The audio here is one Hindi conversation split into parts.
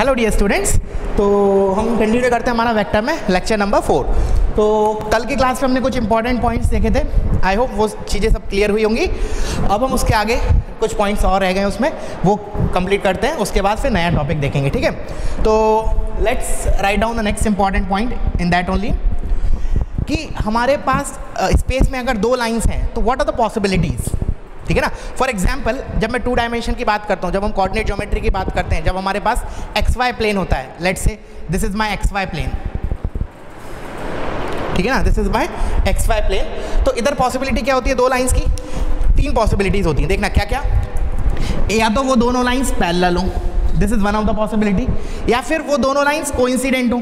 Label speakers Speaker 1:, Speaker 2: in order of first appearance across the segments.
Speaker 1: हेलो डियर स्टूडेंट्स तो हम कंटिन्यू करते हैं हमारा वेक्टर में लेक्चर नंबर फोर तो कल की क्लास में हमने कुछ इंपॉर्टेंट पॉइंट्स देखे थे आई होप वो चीज़ें सब क्लियर हुई होंगी अब हम उसके आगे कुछ पॉइंट्स और रह गए हैं उसमें वो कंप्लीट करते हैं उसके बाद फिर नया टॉपिक देखेंगे ठीक है तो let's write down the next important point in that only कि हमारे पास स्पेस uh, में अगर दो लाइन्स हैं तो वॉट आर द पॉसिबिलिटीज़ ठीक है ना फॉर एग्जाम्पल जब मैं टू डायमेंशन की बात करता हूँ जब हम कॉर्डिनेट ज्योमेट्री की बात करते हैं जब हमारे पास एक्स वाई प्लेन होता है लेट से this is my X Y plane ठीक है ना this is my X Y plane तो इधर पॉसिबिलिटी क्या होती है दो लाइन्स की तीन पॉसिबिलिटीज होती हैं देखना क्या क्या या तो वो दोनों लाइन्स ला लूँ this is one of the possibility या फिर वो दोनों लाइन्स को इंसिडेंट हों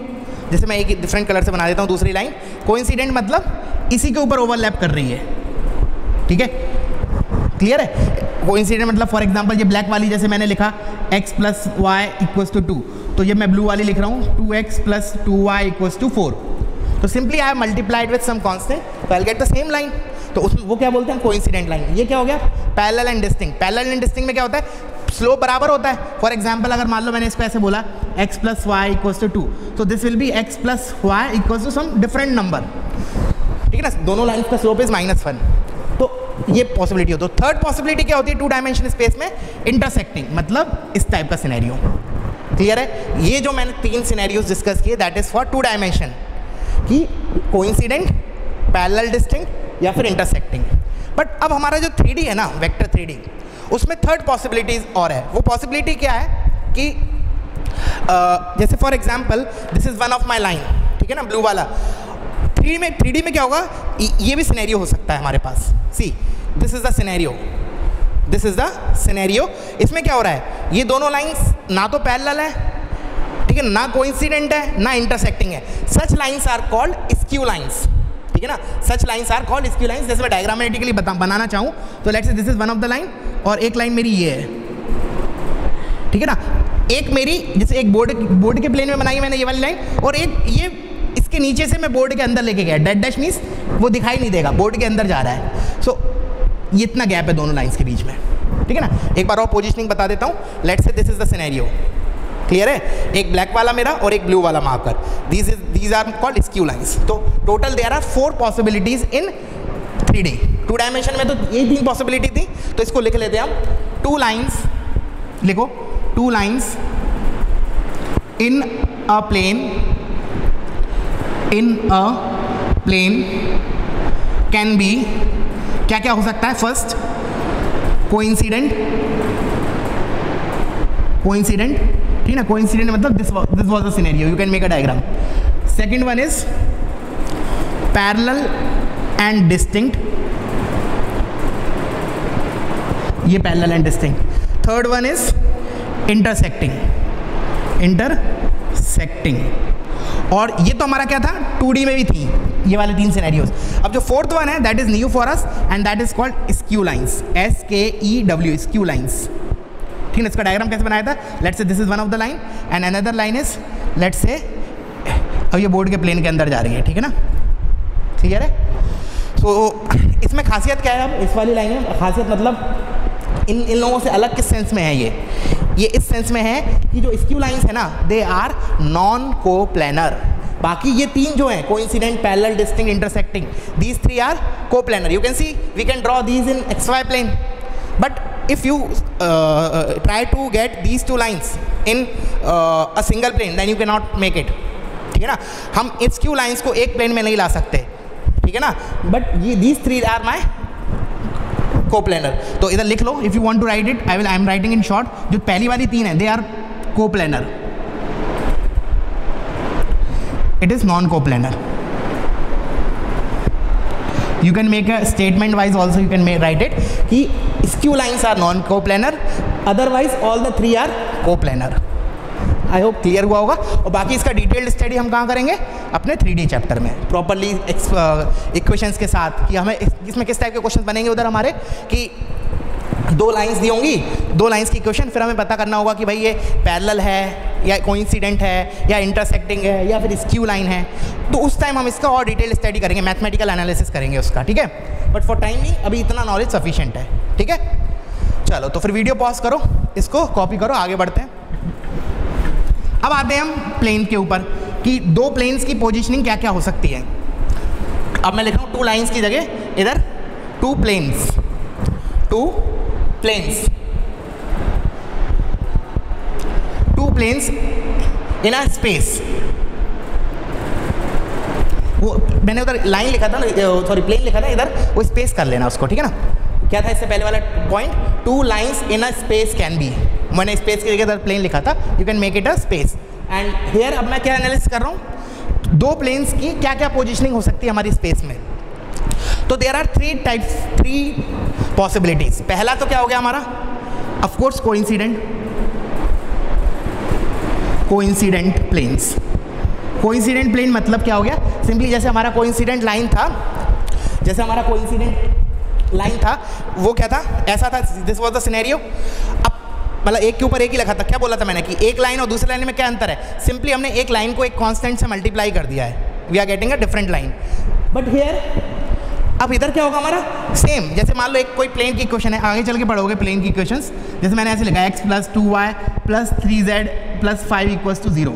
Speaker 1: जैसे मैं एक डिफरेंट कलर से बना देता हूँ दूसरी लाइन को मतलब इसी के ऊपर ओवरलैप कर रही है ठीक है क्लियर है वो इंसिडेंट मतलब फॉर एग्जाम्पल ये ब्लैक वाली जैसे मैंने लिखा x plus Y equals to two तो ये मैं ब्लू वाली लिख रहा हूँ two x plus two Y equals to four तो simply I multiplied with some constant तो I get the same line तो उसमें वो क्या बोलते हैं कोइंसिडेंट लाइन ये क्या हो गया parallel and distinct parallel and distinct में क्या होता है स्लो बराबर होता है फॉर एग्जाम्पल अगर मान लो मैंने इसको ऐसे बोला X plus Y equals to two तो this will be X plus Y equals to some different number ठीक है ना दोनों लाइन का स्लोप इज माइनस वन ये पॉसिबिलिटी होती है थर्ड पॉसिबिलिटी क्या होती है टू डायमेंशन स्पेस में इंटरसेक्टिंग मतलब इस टाइप का सिनेरियो क्लियर है ये जो मैंने तीन सिनेरियोज डिस्कस किए that is for two dimension कि कोइंसिडेंट पैरेलल डिस्टिंग या फिर इंटरसेक्टिंग बट अब हमारा जो थ्री है ना वैक्टर थ्री उसमें थर्ड पॉसिबिलिटीज और है वो पॉसिबिलिटी क्या है कि uh, जैसे for example this is one of my line ठीक है ना ब्लू वाला थ्री में थ्री में क्या होगा ये भी सिनेरियो हो सकता है हमारे पास see this is the scenario this is the scenario इसमें क्या हो रहा है ये दोनों लाइंस ना तो पैरल है ठीक है ना कोइंसिडेंट है ना इंटरसेक्टिंग है such lines are called skew lines ठीक है ना such lines are called skew lines जैसे मैं डायग्रामेटिकली बनाना चाहूँ तो let's this is one of the line और एक लाइन मेरी ये है ठीक है ना एक मेरी जैसे एक बोर्ड बोर्ड के प्लेन में बनाई मैंने ये वाली लाइन और एक ये इसके नीचे से मैं बोर्ड के अंदर लेके गया डेड डैश मीन्स वो दिखाई नहीं देगा बोर्ड के अंदर जा रहा है सो so, ये इतना गैप है दोनों लाइंस के बीच में ठीक है ना एक बार और पोजिशनिंग बता देता हूँ लेट से this is the scenario clear है एक ब्लैक वाला मेरा और एक ब्लू वाला marker these is these are called skew lines तो total there are four possibilities in three D two dimension में तो ये तीन पॉसिबिलिटी थी तो इसको लिख लेते हैं हम टू लाइन्स लिखो two lines in a plane in a plane can be क्या क्या हो सकता है फर्स्ट कोइंसिडेंट कोइंसिडेंट ठीक ना कोइंसिडेंट मतलब this this was the scenario you can make a diagram second one is parallel and distinct ये parallel and distinct third one is intersecting intersecting और ये तो हमारा क्या था टू में भी थी ये वाले तीन सिनेरियोज अब जो फोर्थ वन है that is new for us and that is called skew lines S K E W skew lines ठीक है इसका डायग्राम कैसे बनाया था लेट से this is one of the line and another line is late say अब ये बोर्ड के प्लेन के अंदर जा रही है ठीक है ना ठीक है सो so, इसमें खासियत क्या है अब इस वाली लाइन में खासियत मतलब इन इन लोगों से अलग किस सेंस में है ये ये इस सेंस में है कि जो स्क्यू लाइंस है ना they are non coplanar बाकी ये तीन जो हैं coincident parallel distinct intersecting these three are को you can see we can draw these in X Y plane but if you try to get these two lines in a single plane then you can not make it ठीक है ना हम इस क्यू लाइन्स को एक प्लेन में नहीं ला सकते ठीक है ना बट ये दीज थ्री आर माई को तो इधर लिख लो if you want to write it I will I am writing in short जो पहली वाली तीन है दे आर को it is non-coplanar you can make a statement wise also you can make, write it ki skew lines are non coplanar otherwise all the three are coplanar I hope clear हुआ होगा और बाकी इसका डिटेल्ड स्टडी हम कहाँ करेंगे अपने थ्री चैप्टर में प्रॉपरली इक्वेशंस के साथ कि हमें इसमें किस टाइप के क्वेश्चन बनेंगे उधर हमारे कि दो लाइंस दी होंगी दो लाइंस की क्वेश्चन फिर हमें पता करना होगा कि भाई ये पैरल है या कोइंसिडेंट है या इंटरसेक्टिंग है या फिर स्क्यू लाइन है तो उस टाइम हम इसका और डिटेल स्टडी करेंगे मैथमेटिकल एनालिसिस करेंगे उसका ठीक है बट फॉर टाइमिंग अभी इतना नॉलेज सफिशेंट है ठीक है चलो तो फिर वीडियो पॉज करो इसको कॉपी करो आगे बढ़ते हैं अब आते हैं हम प्लेन के ऊपर कि दो प्लेन्स की पोजिशनिंग क्या क्या हो सकती है अब मैं लिख रहा हूँ टू लाइन्स की जगह इधर two planes two planes two planes in a space वो मैंने उधर लाइन लिखा था ना सॉरी प्लेन लिखा था इधर वो स्पेस कर लेना उसको ठीक है ना क्या था इससे पहले वाला point two lines in a space can be मैंने स्पेस के लिए इधर प्लेन लिखा था you can make it a space and here अब मैं क्या एनालिस कर रहा हूँ दो प्लेन्स की क्या क्या पोजिशनिंग हो सकती है हमारी स्पेस में तो there are three types three possibilities पहला तो क्या हो गया हमारा of course coincident coincident planes incident plane मतलब क्या हो गया सिंपली जैसे हमारा इंसिडेंट लाइन था जैसे हमारा इंसिडेंट लाइन था वो क्या था ऐसा था दिस वॉज द सिनेरियो अब मतलब एक के ऊपर एक ही लिखा था क्या बोला था मैंने कि एक लाइन और दूसरी लाइन में क्या अंतर है सिंपली हमने एक लाइन को एक कॉन्स्टेंट से मल्टीप्लाई कर दिया है we are getting a different line but here अब इधर क्या होगा हमारा सेम जैसे मान लो एक कोई प्लेन की क्वेश्चन है आगे चल के पढ़ोगे प्लेन की क्वेश्चन जैसे मैंने ऐसे लिखा x plus two Y plus three Z plus five equals to zero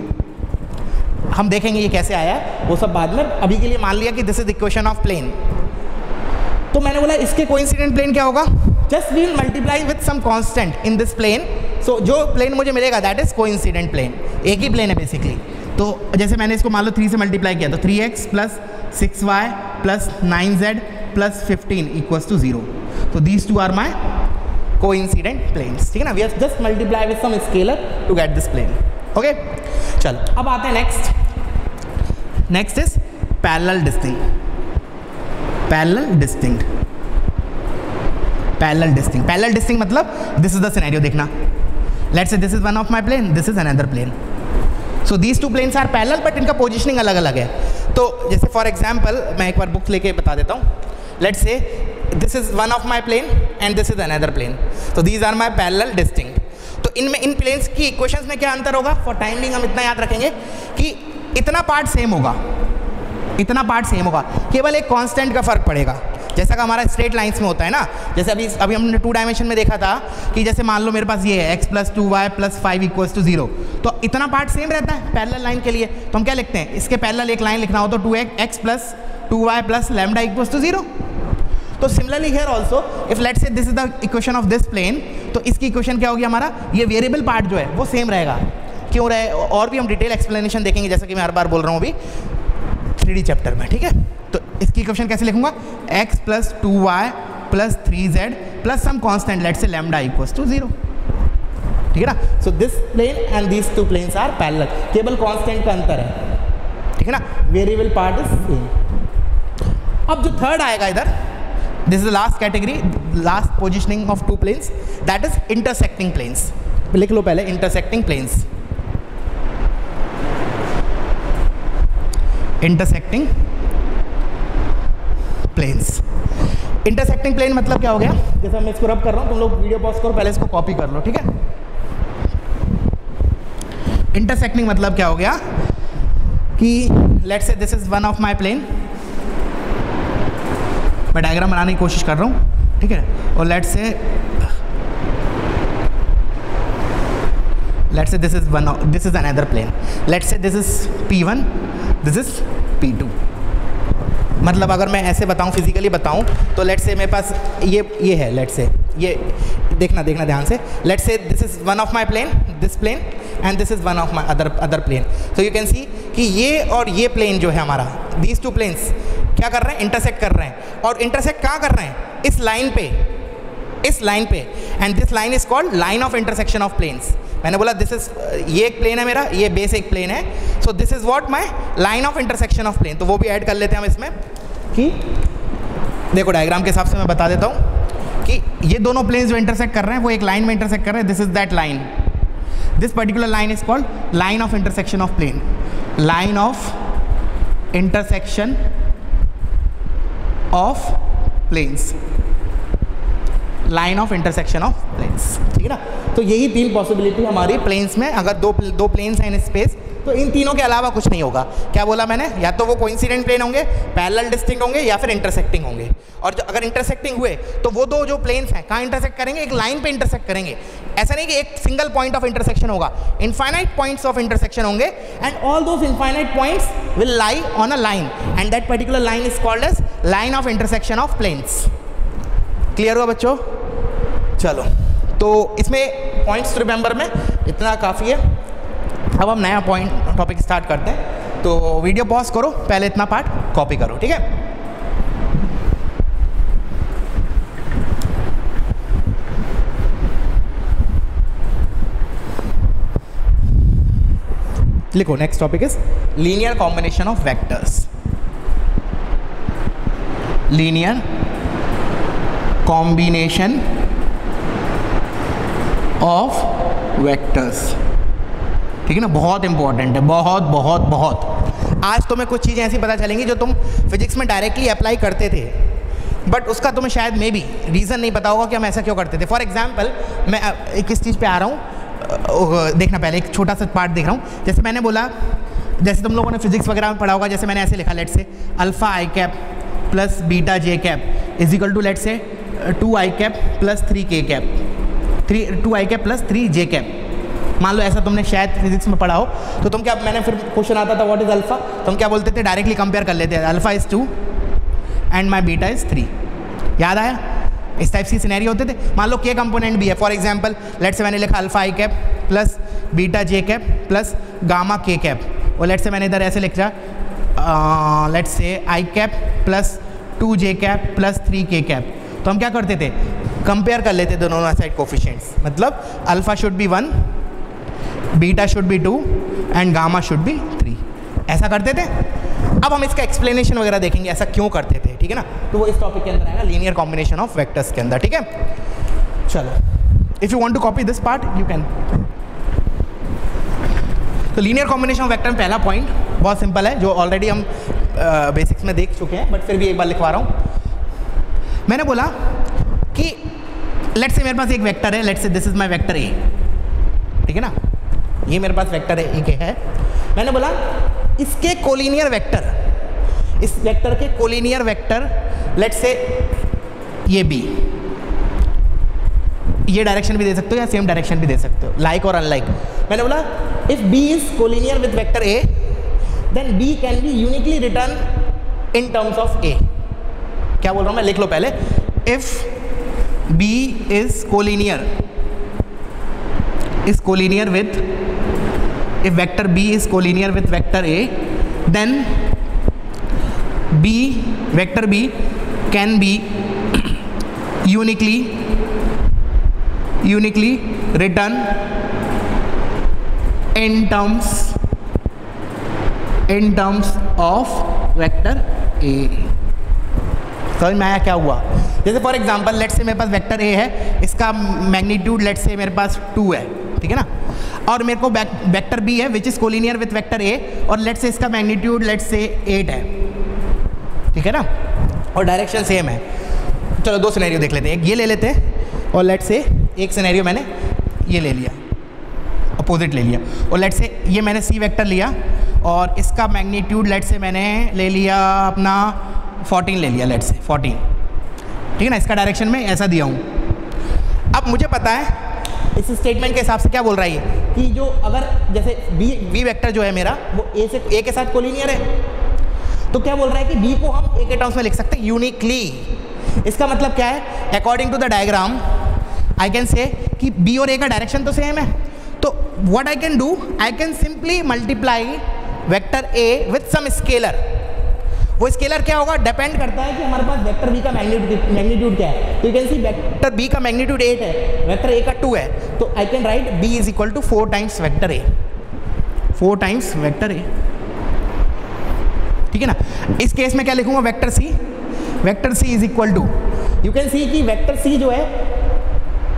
Speaker 1: हम देखेंगे ये कैसे आया वो सब बाद में अभी के लिए मान लिया कि this is equation of plane तो मैंने बोला इसके कोइंसिडेंट प्लेन क्या होगा just we'll multiply with some constant in this plane so जो प्लेन मुझे मिलेगा दैट इज कोइंसिडेंट प्लेन एक ही प्लेन है बेसिकली तो जैसे मैंने इसको मान लो थ्री से मल्टीप्लाई किया तो three x plus six Y plus nine Z plus fifteen equals to zero तो these two are my coincident planes ठीक है ना we are just multiply with some scalar to get this plane okay चल अब आते हैं next next is parallel distinct parallel distinct parallel distinct parallel distinct मतलब दिस इज द सिनेरियो देखना let's say this is one of my plane this is another plane so these two planes are parallel but इनका पोजिशनिंग अलग अलग है तो जैसे फॉर एग्जाम्पल मैं एक बार बुक लेके बता देता हूँ लेट से this is one of my plane and this is another plane तो these are my parallel distinct तो इनमें इन प्लेन्स की इक्वेशन में क्या अंतर होगा फॉर टाइमिंग हम इतना याद रखेंगे कि इतना पार्ट सेम होगा इतना पार्ट सेम होगा केवल एक कॉन्स्टेंट का फर्क पड़ेगा जैसा का हमारा स्ट्रेट लाइन्स में होता है ना जैसे अभी अभी हमने टू डायमेंशन में देखा था कि जैसे मान लो मेरे पास ये है x plus two Y plus five equals to zero तो इतना पार्ट सेम रहता है पैरल लाइन के लिए तो हम क्या लिखते हैं इसके पैरल एक लाइन लिखना हो तो two x plus two Y plus lambda equals to zero तो similarly here also if let से this is the equation of this plane तो इसकी इक्वेशन क्या होगी हमारा ये वेरिएबल पार्ट जो है वो सेम रहेगा क्यों रहे और भी हम डिटेल एक्सप्लेनेशन देखेंगे जैसा कि मैं हर बार बोल रहा हूँ अभी थ्री चैप्टर में ठीक है तो इसकी क्वेश्चन कैसे लिखूंगा x plus two Y plus three Z plus some constant let say lambda equals to zero ठीक है ना so this plane and this two planes are parallel केवल कॉन्स्टेंट का अंतर है ठीक है ना वेरिएबल पार्ट इज सेम अब जो थर्ड आएगा इधर this is the last category last positioning of two planes that is intersecting planes लिख लो पहले intersecting planes intersecting planes intersecting plane मतलब क्या हो गया जैसे मैं इसको रब कर रहा हूँ तुम लोग वीडियो पॉज करो पहले इसको कॉपी कर लो ठीक है इंटरसेक्टिंग मतलब क्या हो गया कि let's say this is one of my plane मैं डायग्राम बनाने की कोशिश कर रहा हूँ ठीक है और लेट्स से लेट से this is one this is another plane let से this is P one this is P two मतलब अगर मैं ऐसे बताऊं फिजिकली बताऊं तो लेट से मेरे पास ये ये है लेट से ये देखना देखना ध्यान से लेट से this is one of my plane this plane and this is one of my other other plane so you can see कि ये और ये प्लेन जो है हमारा दीज टू प्लेन्स क्या कर रहे हैं इंटरसेक्ट कर रहे हैं और इंटरसेक्ट कहाँ कर रहे हैं इस लाइन पे इस लाइन पे and this line is called line of intersection of planes मैंने बोला दिस इज uh, ये एक प्लेन है मेरा ये बेस एक प्लेन है so this is what my line of intersection of plane तो वो भी ऐड कर लेते हैं हम इसमें कि देखो डायग्राम के हिसाब से मैं बता देता हूँ कि ये दोनों प्लेन जो इंटरसेक्ट कर रहे हैं वो एक लाइन में इंटरसेक्ट कर रहे हैं this is that line this particular line is called line of intersection of plane line of intersection of planes line of intersection of planes ठीक है ना तो यही तीन पॉसिबिलिटी हमारी प्लेन्स में अगर दो दो प्लेन्स हैं इन स्पेस तो इन तीनों के अलावा कुछ नहीं होगा क्या बोला मैंने या तो वो कोइंसिडेंट प्लेन होंगे पैरेलल डिस्टिंक्ट होंगे या फिर इंटरसेक्टिंग होंगे और जो अगर इंटरसेक्टिंग हुए तो वो दो जो प्लेन्स हैं कहाँ इंटरसेक्ट करेंगे एक लाइन पे इंटरसेक्ट करेंगे ऐसा नहीं कि एक सिंगल पॉइंट ऑफ इंटरसेक्शन होगा इनफाइनाइट पॉइंट्स ऑफ इंटरसेक्शन होंगे and all those infinite points will lie on a line and that particular line is called as line of intersection of planes clear हुआ बच्चों चलो तो इसमें पॉइंट्स रिमेंबर में इतना काफ़ी है अब हम नया पॉइंट टॉपिक स्टार्ट करते हैं तो वीडियो पॉज करो पहले इतना पार्ट कॉपी करो ठीक है लिखो next topic is linear combination of vectors linear combination of vectors ठीक है ना बहुत इंपॉर्टेंट है बहुत बहुत बहुत आज तुम्हें कुछ चीज़ें ऐसी पता चलेंगी जो तुम फिजिक्स में डायरेक्टली अप्लाई करते थे बट उसका तुम्हें शायद मे बी रीज़न नहीं पता होगा कि हम ऐसा क्यों करते थे फॉर एग्जाम्पल मैं एक इस चीज़ पे आ रहा हूँ देखना पहले एक छोटा सा पार्ट देख रहा हूँ जैसे मैंने बोला जैसे तुम लोगों ने फिजिक्स वगैरह में पढ़ा होगा जैसे मैंने ऐसे लिखा let say alpha I cap plus beta J cap is equal to let say two I cap plus three के कैप थ्री टू आई कैप प्लस थ्री जे कैप मान लो ऐसा तुमने शायद फिजिक्स में पढ़ा हो तो तुम क्या मैंने फिर क्वेश्चन आता था व्हाट इज़ अल्फ़ा तो हम क्या बोलते थे डायरेक्टली कंपेयर कर लेते हैं alpha is two and my beta is three याद आया इस टाइप की सीनैरी होते थे मान लो के कंपोनेंट भी है फॉर एग्जाम्पल लेट से मैंने लिखा अल्फ़ा आई कैप प्लस बीटा जे कैप प्लस गामा के कैप और लेट से मैंने इधर ऐसे लिख रहा लेट से आई कैप प्लस टू जे कैप प्लस थ्री के कैप तो हम क्या करते थे कंपेयर कर लेते दोनों साइड कोफिशेंट्स मतलब alpha should be one beta should be two and gamma should be three ऐसा करते थे अब हम इसका एक्सप्लेनेशन वगैरह देखेंगे ऐसा क्यों करते थे ठीक है ना तो वो इस टॉपिक के अंदर आएगा लीनियर कॉम्बिनेशन ऑफ वेक्टर्स के अंदर ठीक है चलो if you want to copy this part you can तो लीनियर कॉम्बिनेशन ऑफ वेक्टर पहला पॉइंट बहुत सिंपल है जो ऑलरेडी हम बेसिक्स में देख चुके हैं बट फिर भी एक बार लिखवा रहा हूँ मैंने बोला कि लेट से मेरे पास एक वेक्टर है लेट से this is my vector A ठीक है ना ये मेरे पास वेक्टर है ए है मैंने बोला इसके कोलिनियर वेक्टर इस वेक्टर के कोलिनियर वेक्टर लेट से ये बी ये डायरेक्शन भी दे सकते हो या सेम डायरेक्शन भी दे सकते हो लाइक और अनलाइक मैंने बोला if B is collinear with vector A then B can be uniquely written in terms of A क्या बोल रहा हूं मैं लिख लो पहले if B is collinear is collinear with if vector b is collinear with vector a then b vector b can be uniquely uniquely written in terms in terms of vector a समझ में आया क्या हुआ जैसे फॉर एग्जांपल लेट से मेरे पास वेक्टर ए है इसका मैग्नीट्यूड लेट से मेरे पास टू है ठीक है ना और मेरे को वेक्टर बी है which is collinear with vector A और लेट से इसका मैग्नीट्यूड लेट से एट है ठीक है ना और डायरेक्शन सेम है चलो दो सिनेरियो देख लेते हैं एक ये ले लेते हैं और लेट से एक सिनेरियो मैंने ये ले लिया अपोजिट ले लिया और लेट से ये मैंने सी वेक्टर लिया और इसका मैग्नीट्यूड लेट से मैंने ले लिया अपना 14 ले लिया लेट से ठीक है ना इसका डायरेक्शन में ऐसा दिया हूँ अब मुझे पता है इस स्टेटमेंट के हिसाब से क्या बोल रहा है ये कि जो अगर जैसे बी बी वैक्टर जो है मेरा वो ए से ए के साथ कोलिनियर है तो क्या बोल रहा है कि बी को हम ए के टर्म्स में लिख सकते हैं यूनिकली इसका मतलब क्या है according to the diagram I can say कि बी और ए का डायरेक्शन तो सेम है तो what I can do I can simply multiply vector A with some scalar वो स्केलर क्या होगा डिपेंड करता है कि हमारे पास वेक्टर बी का मैग्नीट्यूड क्या है तो you can see vector B का मैग्नीट्यूड एट है वेक्टर ए का टू है तो I can write B is equal to four times vector A four times vector ए ठीक है ना इस केस में क्या लिखूंगा vector C vector C is equal to you can see कि वैक्टर सी जो है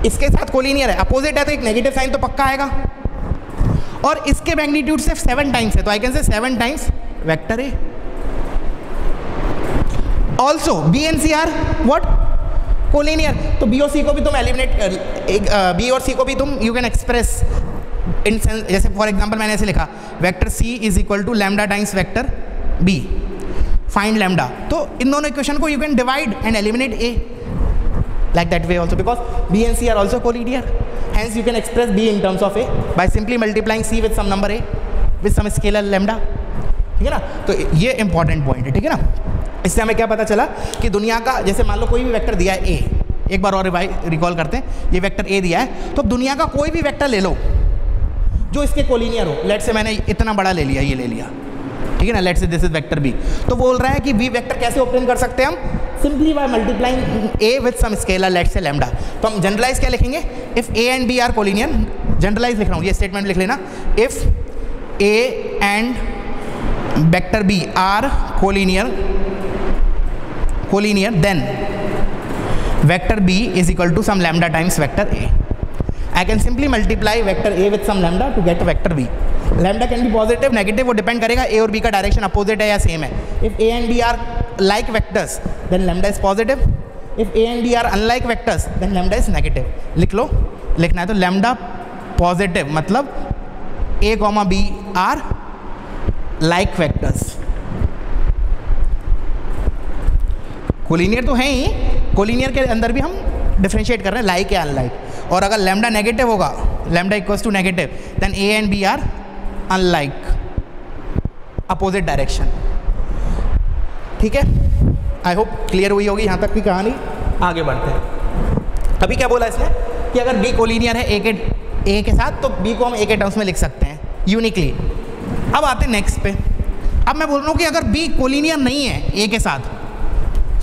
Speaker 1: इसके साथ कोलिनियर है अपोजिट है तो एक नेगेटिव साइन तो पक्का आएगा और इसके मैग्नीट्यूड सिर्फ सेवन टाइम्स है तो I can say seven times vector A also B and C are what collinear तो बी और सी को भी तुम एलिमिनेट कर बी और सी को भी तुम यू कैन एक्सप्रेस इन जैसे फॉर एग्जाम्पल मैंने ऐसे लिखा vector C is equal to lambda times vector B find lambda तो इन दोनों इक्वेशन को you can divide and eliminate A like that way also because B and C are also collinear hence you can express B in terms of A by simply multiplying C with some number A with some scalar lambda ठीक है ना तो ये इंपॉर्टेंट पॉइंट है ठीक है ना इससे हमें क्या पता चला कि दुनिया का जैसे मान लो कोई भी वैक्टर दिया है ए एक बार और रिकॉल करते हैं ये वेक्टर ए दिया है तो अब दुनिया का कोई भी वेक्टर ले लो जो इसके कोलिनियर हो लेट से मैंने इतना बड़ा ले लिया ये ले लिया ठीक है ना लेट से दिस इज वेक्टर बी तो बोल रहा है कि बी वेक्टर कैसे ओपन कर सकते हैं हम simply by multiplying A with some scalar late say lambda तो हम जनरलाइज क्या लिखेंगे if A and B are collinear generalize लिख रहा हूँ ये स्टेटमेंट लिख लेना if A and vector B are collinear collinear then vector b is equal to some lambda times vector a i can simply multiply vector a with some lambda to get vector b lambda can be positive negative वो depend करेगा a और b का direction opposite है या same है if a and b are like vectors then lambda is positive if a and b are unlike vectors then lambda is negative लिख लो लिखना है तो lambda positive मतलब a comma b are like vectors collinear तो है ही कोलिनियर के अंदर भी हम डिफ्रेंशिएट कर रहे हैं लाइक या अनलाइक और अगर लेमडा नेगेटिव होगा lambda equals to negative then A and B are unlike opposite direction ठीक है आई होप क्लियर हुई होगी यहाँ तक की कहानी आगे बढ़ते हैं अभी क्या बोला इसने कि अगर बी कोलिनियर है ए के ए के साथ तो बी को हम ए के टर्म्स में लिख सकते हैं यूनिकली अब आते हैं नेक्स्ट पे अब मैं बोल रहा हूँ कि अगर बी कोलिनियर नहीं है ए के साथ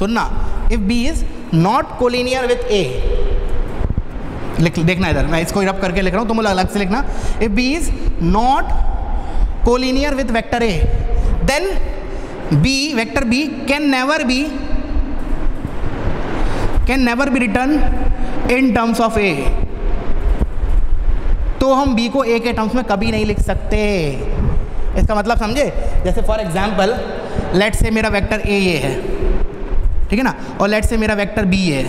Speaker 1: सुनना if B is not collinear with A लिख देखना इधर मैं इसको रब करके लिख रहा हूँ तुम अलग से लिखना if B is not collinear with vector A then B vector B can never be can never be written in terms of ए तो हम बी को ए के टर्म्स में कभी नहीं लिख सकते इसका मतलब समझे जैसे फॉर एग्जाम्पल लेट से मेरा वेक्टर ए ये है ठीक है ना और लेट से मेरा वैक्टर बी है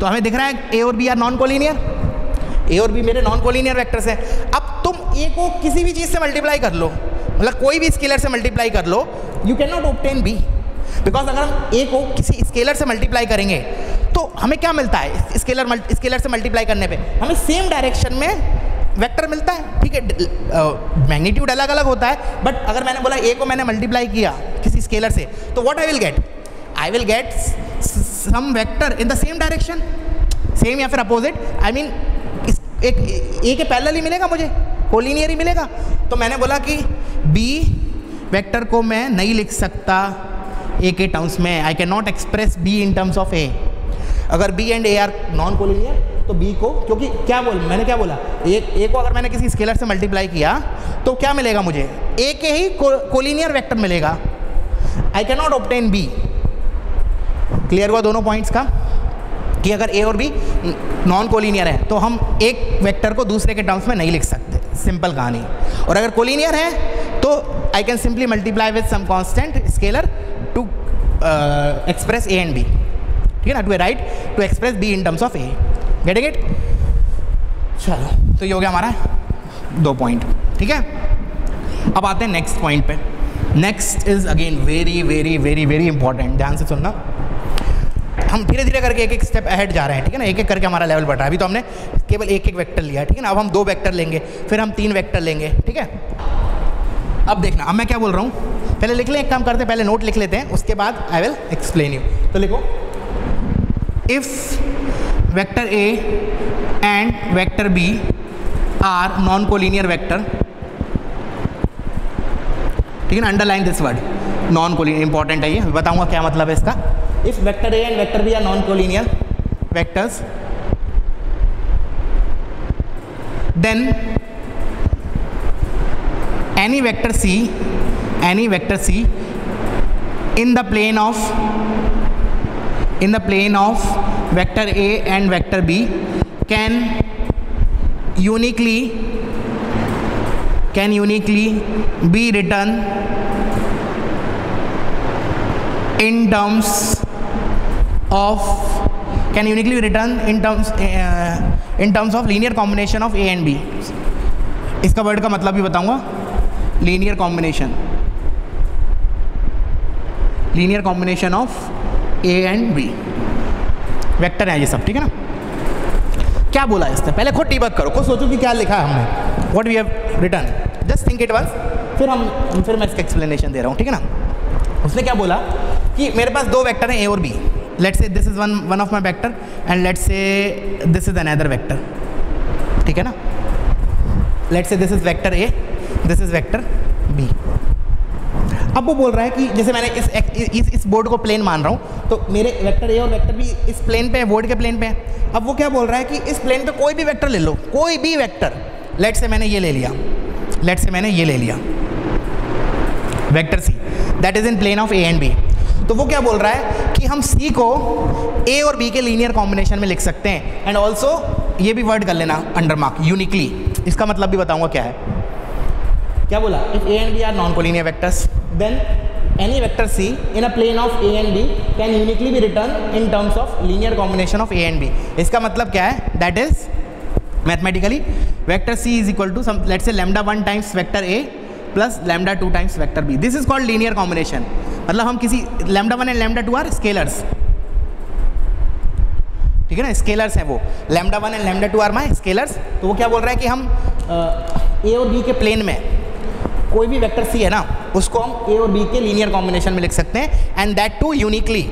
Speaker 1: तो हमें दिख रहा है ए और बी आर नॉन कोलिनियर ए और बी मेरे नॉन कोलिनियर वैक्टर हैं अब तुम ए को किसी भी चीज़ से मल्टीप्लाई कर लो मतलब कोई भी स्केलर से मल्टीप्लाई कर लो you can not obtain B because अगर हम ए को किसी स्केलर से मल्टीप्लाई करेंगे तो हमें क्या मिलता है स्केलर स्केलर से मल्टीप्लाई करने पे हमें सेम डायरेक्शन में वेक्टर मिलता है ठीक है मैग्नीट्यूड अलग अलग होता है बट अगर मैंने बोला ए को मैंने मल्टीप्लाई किया किसी स्केलर से तो what I will get I will get some vector in the same direction. Same या फिर अपोजिट आई मीन एक ए के पैरल ही मिलेगा मुझे कोलिनियर ही मिलेगा तो मैंने बोला कि बी वेक्टर को मैं नहीं लिख सकता ए के टर्म्स में I can not express B in terms of ए अगर B and A are non collinear तो बी को क्योंकि क्या बोल मैंने क्या बोला ए ए को अगर मैंने किसी स्केलर से मल्टीप्लाई किया तो क्या मिलेगा मुझे ए के ही कोलिनियर वेक्टर मिलेगा I can not obtain B clear हुआ दोनों पॉइंट्स का कि अगर ए और बी नॉन कोलिनियर है तो हम एक वेक्टर को दूसरे के टर्म्स में नहीं लिख सकते सिंपल कहानी और अगर कोलिनियर है तो I can simply multiply with some constant scalar to express A and B ठीक है ना to A right to express B in terms of A getting it चलो तो ये हो गया हमारा दो पॉइंट ठीक है अब आते हैं नेक्स्ट पॉइंट पे next is again very very very very important ध्यान से सुनना हम धीरे धीरे करके एक एक स्टेप अहेड जा रहे हैं ठीक है ना एक एक करके हमारा लेवल बढ़ रहा है अभी तो हमने केवल एक एक वेक्टर लिया ठीक है ना अब हम दो वेक्टर लेंगे फिर हम तीन वेक्टर लेंगे ठीक है अब देखना अब मैं क्या बोल रहा हूँ पहले लिख लें एक काम करते हैं पहले नोट लिख लेते हैं उसके बाद आई विल एक्सप्लेन यू तो लिखो if vector A and vector B are non collinear vector ठीक है ना underline this word non collinear important है ये बताऊंगा क्या मतलब है इसका if vector A and vector B are non-collinear vectors, then any vector C, any vector C in the plane of in the plane of vector A and vector B can uniquely can uniquely be written in terms of can uniquely be written in terms uh, in terms of linear combination of a and b इसका वर्ड का मतलब भी बताऊंगा linear combination linear combination of A and B vector है ये सब ठीक है ना क्या बोला इसने पहले खुद डीबक करो खुद सोचो कि क्या लिखा है हमने what we have written just think it once फिर हम फिर मैं इसका एक्सप्लेनेशन दे रहा हूँ ठीक है ना उसने क्या बोला कि मेरे पास दो वैक्टर हैं ए और बी लेट से this is one one of my vector and late से दिस इज अनदर वैक्टर ठीक है ना लेट से this is vector A this is vector B अब वो बोल रहा है कि जैसे मैंने इस इस इस बोर्ड को प्लेन मान रहा हूँ तो मेरे वेक्टर ए और वेक्टर बी इस प्लेन पे है बोर्ड के प्लेन पे है अब वो क्या बोल रहा है कि इस प्लेन पे कोई भी वेक्टर ले लो कोई भी वेक्टर लेट से मैंने ये ले लिया लेट से मैंने ये ले लिया vector C that is in plane of A and B तो वो क्या बोल रहा है कि हम सी को ए और बी के लीनियर कॉम्बिनेशन में लिख सकते हैं एंड ऑल्सो ये भी वर्ड कर लेना अंडर मार्क यूनिकली इसका मतलब भी बताऊंगा क्या है क्या बोला if A and B are non collinear vectors then any vector C in a plane of A and B can uniquely be written in terms of linear combination of A and B इसका मतलब क्या है that is mathematically vector C is equal to समेट one times vector A plus lambda two times vector B this is called linear combination मतलब हम किसी lambda one and lambda two are scalars ठीक है ना स्केलर्स हैं वो lambda one and lambda two are my scalars तो वो क्या बोल रहा है कि हम ए और बी के प्लेन में कोई भी वेक्टर सी है ना उसको हम ए और बी के लीनियर कॉम्बिनेशन में लिख सकते हैं and that too uniquely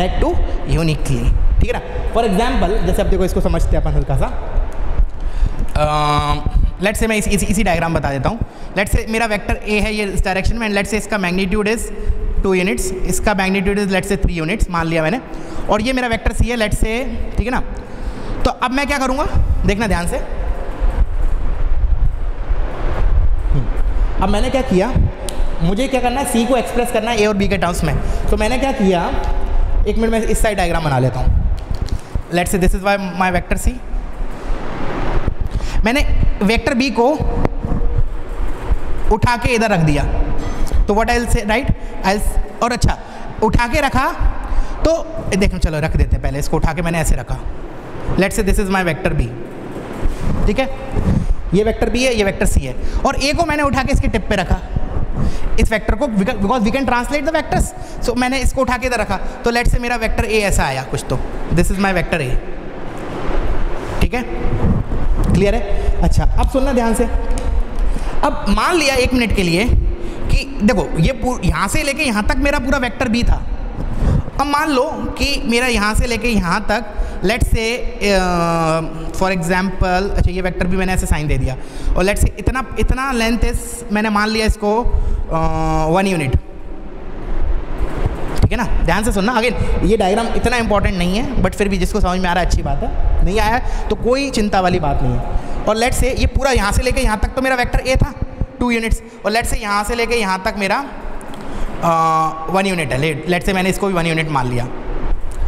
Speaker 1: that too uniquely ठीक है ना फॉर एग्जाम्पल जैसे आप देखो इसको समझते हैं अपन हल्का सा लेट से मैं इस, इस, इसी डायग्राम बता देता हूँ लेट से मेरा वेक्टर ए है ये इस डायरेक्शन में एंड लेट से इसका मैग्नीट्यूड इज़ टू यूनिट्स इसका magnitude is late say three units मान लिया मैंने और ये मेरा वैक्टर सी है लेट से ठीक है ना तो अब मैं क्या करूँगा देखना ध्यान से अब मैंने क्या किया मुझे क्या करना है सी को एक्सप्रेस करना है ए और बी के टर्म्स में तो मैंने क्या किया एक मिनट में इस साइड डायग्राम बना लेता हूँ लेट से this is Y my vector सी मैंने वेक्टर बी को उठा के इधर रख दिया तो वट एल से राइट एल्स और अच्छा उठा के रखा तो देखो चलो रख देते हैं पहले इसको उठा के मैंने ऐसे रखा लेट से this is my vector B ठीक है ये वैक्टर बी है ये वैक्टर सी है और ए को मैंने उठा के इसके टिप पे रखा इस वेक्टर को because we can translate the vectors so मैंने इसको उठा के इधर रखा तो लेट से मेरा वैक्टर ए ऐसा आया कुछ तो दिस इज़ माई वैक्टर ए ठीक है क्लियर है अच्छा अब सुनना ध्यान से अब मान लिया एक मिनट के लिए कि देखो ये यहाँ से लेके यहाँ तक मेरा पूरा वेक्टर बी था अब मान लो कि मेरा यहाँ से लेके यहाँ तक लेट से फॉर एग्जांपल अच्छा ये वेक्टर भी मैंने ऐसे साइन दे दिया और लेट से इतना इतना लेंथ इस मैंने मान लिया इसको वन uh, यूनिट ठीक है ना ध्यान से सुनना अगेन ये डायग्राम इतना इंपॉर्टेंट नहीं है बट फिर भी जिसको समझ में आ रहा है अच्छी बात है नहीं आया तो कोई चिंता वाली बात नहीं है और लेट से ये पूरा यहाँ से लेके यहाँ तक तो मेरा वैक्टर ए था टू यूनिट्स और लेट से यहाँ से लेके यहाँ तक मेरा वन यूनिट है लेट से मैंने इसको भी वन यूनिट मान लिया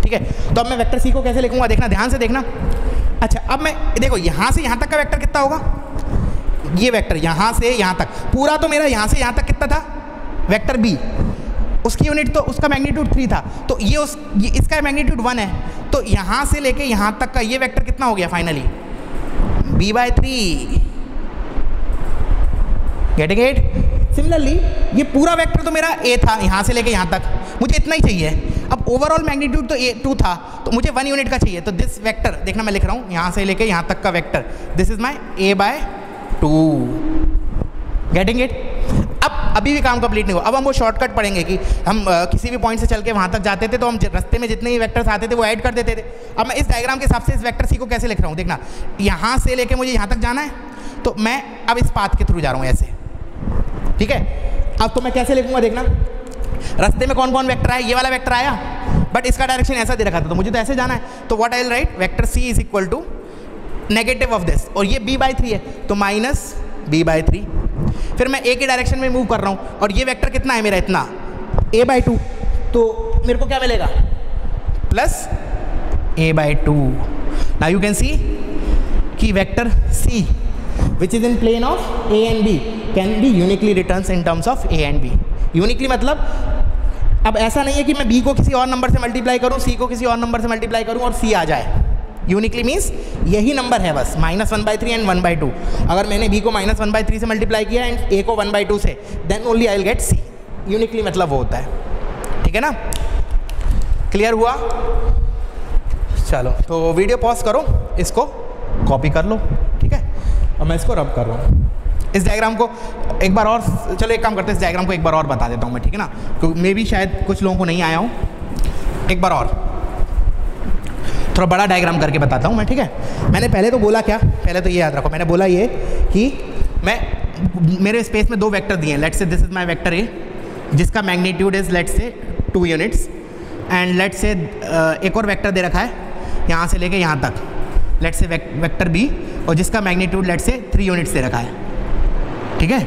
Speaker 1: ठीक है तो अब मैं वैक्टर सी को कैसे लिखूंगा देखना ध्यान से देखना अच्छा अब मैं देखो यहाँ से यहाँ तक का वैक्टर कितना होगा ये वेक्टर यहाँ से यहाँ तक पूरा तो मेरा यहाँ से यहाँ तक कितना था वेक्टर बी उसकी यूनिट तो उसका मैग्नीट्यूड थ्री था तो ये उस ये इसका मैग्नीट्यूड वन है तो यहाँ से लेके यहाँ तक का ये वेक्टर कितना हो गया finally B by three getting eight similarly ये पूरा वेक्टर तो मेरा ए था यहाँ से लेके यहाँ तक मुझे इतना ही चाहिए अब ओवरऑल मैग्नीट्यूड तो ए टू था तो मुझे वन यूनिट का चाहिए तो दिस वैक्टर देखना मैं लिख रहा हूँ यहाँ से लेके यहाँ तक का vector this is my A by two getting it अब अभी भी काम कंप्लीट नहीं हुआ अब हम वो शॉर्टकट पढ़ेंगे कि हम आ, किसी भी पॉइंट से चल के वहाँ तक जाते थे तो हम रस्ते में जितने भी वैक्टर्स आते थे वो ऐड कर देते थे अब मैं इस डायग्राम के हिसाब से इस वैक्टर सी को कैसे लिख रहा हूँ देखना यहाँ से लेके मुझे यहाँ तक जाना है तो मैं अब इस पाथ के थ्रू जा रहा हूँ ऐसे ठीक है अब तो मैं कैसे लिखूंगा देखना रस्ते में कौन कौन वैक्टर आया ये वाला वैक्टर आया बट इसका डायरेक्शन ऐसा दे रखा था तो मुझे तो ऐसे जाना है तो what I write vector C is equal to negative of this और ये बी बाई थ्री है तो माइनस बी बाई थ्री फिर मैं ए के डायरेक्शन में मूव कर रहा हूँ और ये वैक्टर कितना है मेरा इतना ए बाई टू तो मेरे को क्या मिलेगा प्लस ए बाई टू ना यू कैन सी कि vector C which is in plane of A and B can be uniquely written in terms of A and B uniquely मतलब अब ऐसा नहीं है कि मैं बी को किसी और नंबर से मल्टीप्लाई करूँ सी को किसी और नंबर से मल्टीप्लाई करूँ और सी आ जाए यूनिकली मीन्स यही नंबर है बस minus one by three and one by two अगर मैंने बी को माइनस वन बाई थ्री से मल्टीप्लाई किया एंड ए को वन बाई टू से then only I will get C uniquely मतलब वो होता है ठीक है ना क्लियर हुआ चलो तो वीडियो पॉज करो इसको कॉपी कर लो ठीक है और मैं इसको रब कर रहा हूँ इस डायग्राम को एक बार और चलो एक काम करते हैं इस डायग्राम को एक बार और बता देता हूँ मैं ठीक है ना क्योंकि मे भी शायद कुछ लोगों को नहीं आया हूँ एक बार और थोड़ा बड़ा डायग्राम करके बताता हूँ मैं ठीक है मैंने पहले तो बोला क्या पहले तो ये याद रखो मैंने बोला ये कि मैं मेरे स्पेस में दो वैक्टर दिए हैं लेट से दिस इज माई वैक्टर ए जिसका magnitude is late say two units and late say एक और वैक्टर दे रखा है यहाँ से लेके यहाँ तक लेट से वैक्टर बी और जिसका magnitude late say three units दे रखा है ठीक है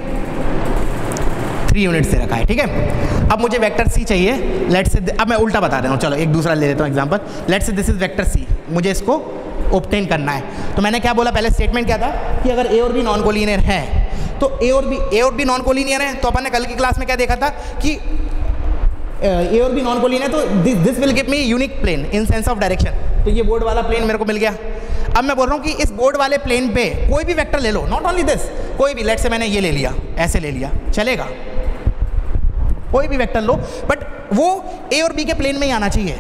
Speaker 1: थ्री यूनिट से रखा है ठीक है अब मुझे वेक्टर सी चाहिए लेट से अब मैं उल्टा बता रहा हूँ चलो एक दूसरा ले लेता हूँ एग्जाम्पल लेट से दिस इज वैक्टर सी मुझे इसको ओपटेन करना है तो मैंने क्या बोला पहले स्टेटमेंट क्या था कि अगर ए और बी नॉन कोलिनियर है तो ए और बी ए और बी नॉन कोलिनियर है तो अपन ने कल की क्लास में क्या देखा था कि ए और बी नॉन कोलिनियर है तो this will give me unique plane in sense of direction तो ये बोर्ड वाला प्लेन मेरे को मिल गया अब मैं बोल रहा हूँ कि इस बोर्ड वाले प्लेन पे कोई भी वेक्टर ले लो नॉट ओनली दिस कोई भी लेट से मैंने ये ले लिया ऐसे ले लिया चलेगा कोई भी वेक्टर लो बट वो ए और बी के प्लेन में ही आना चाहिए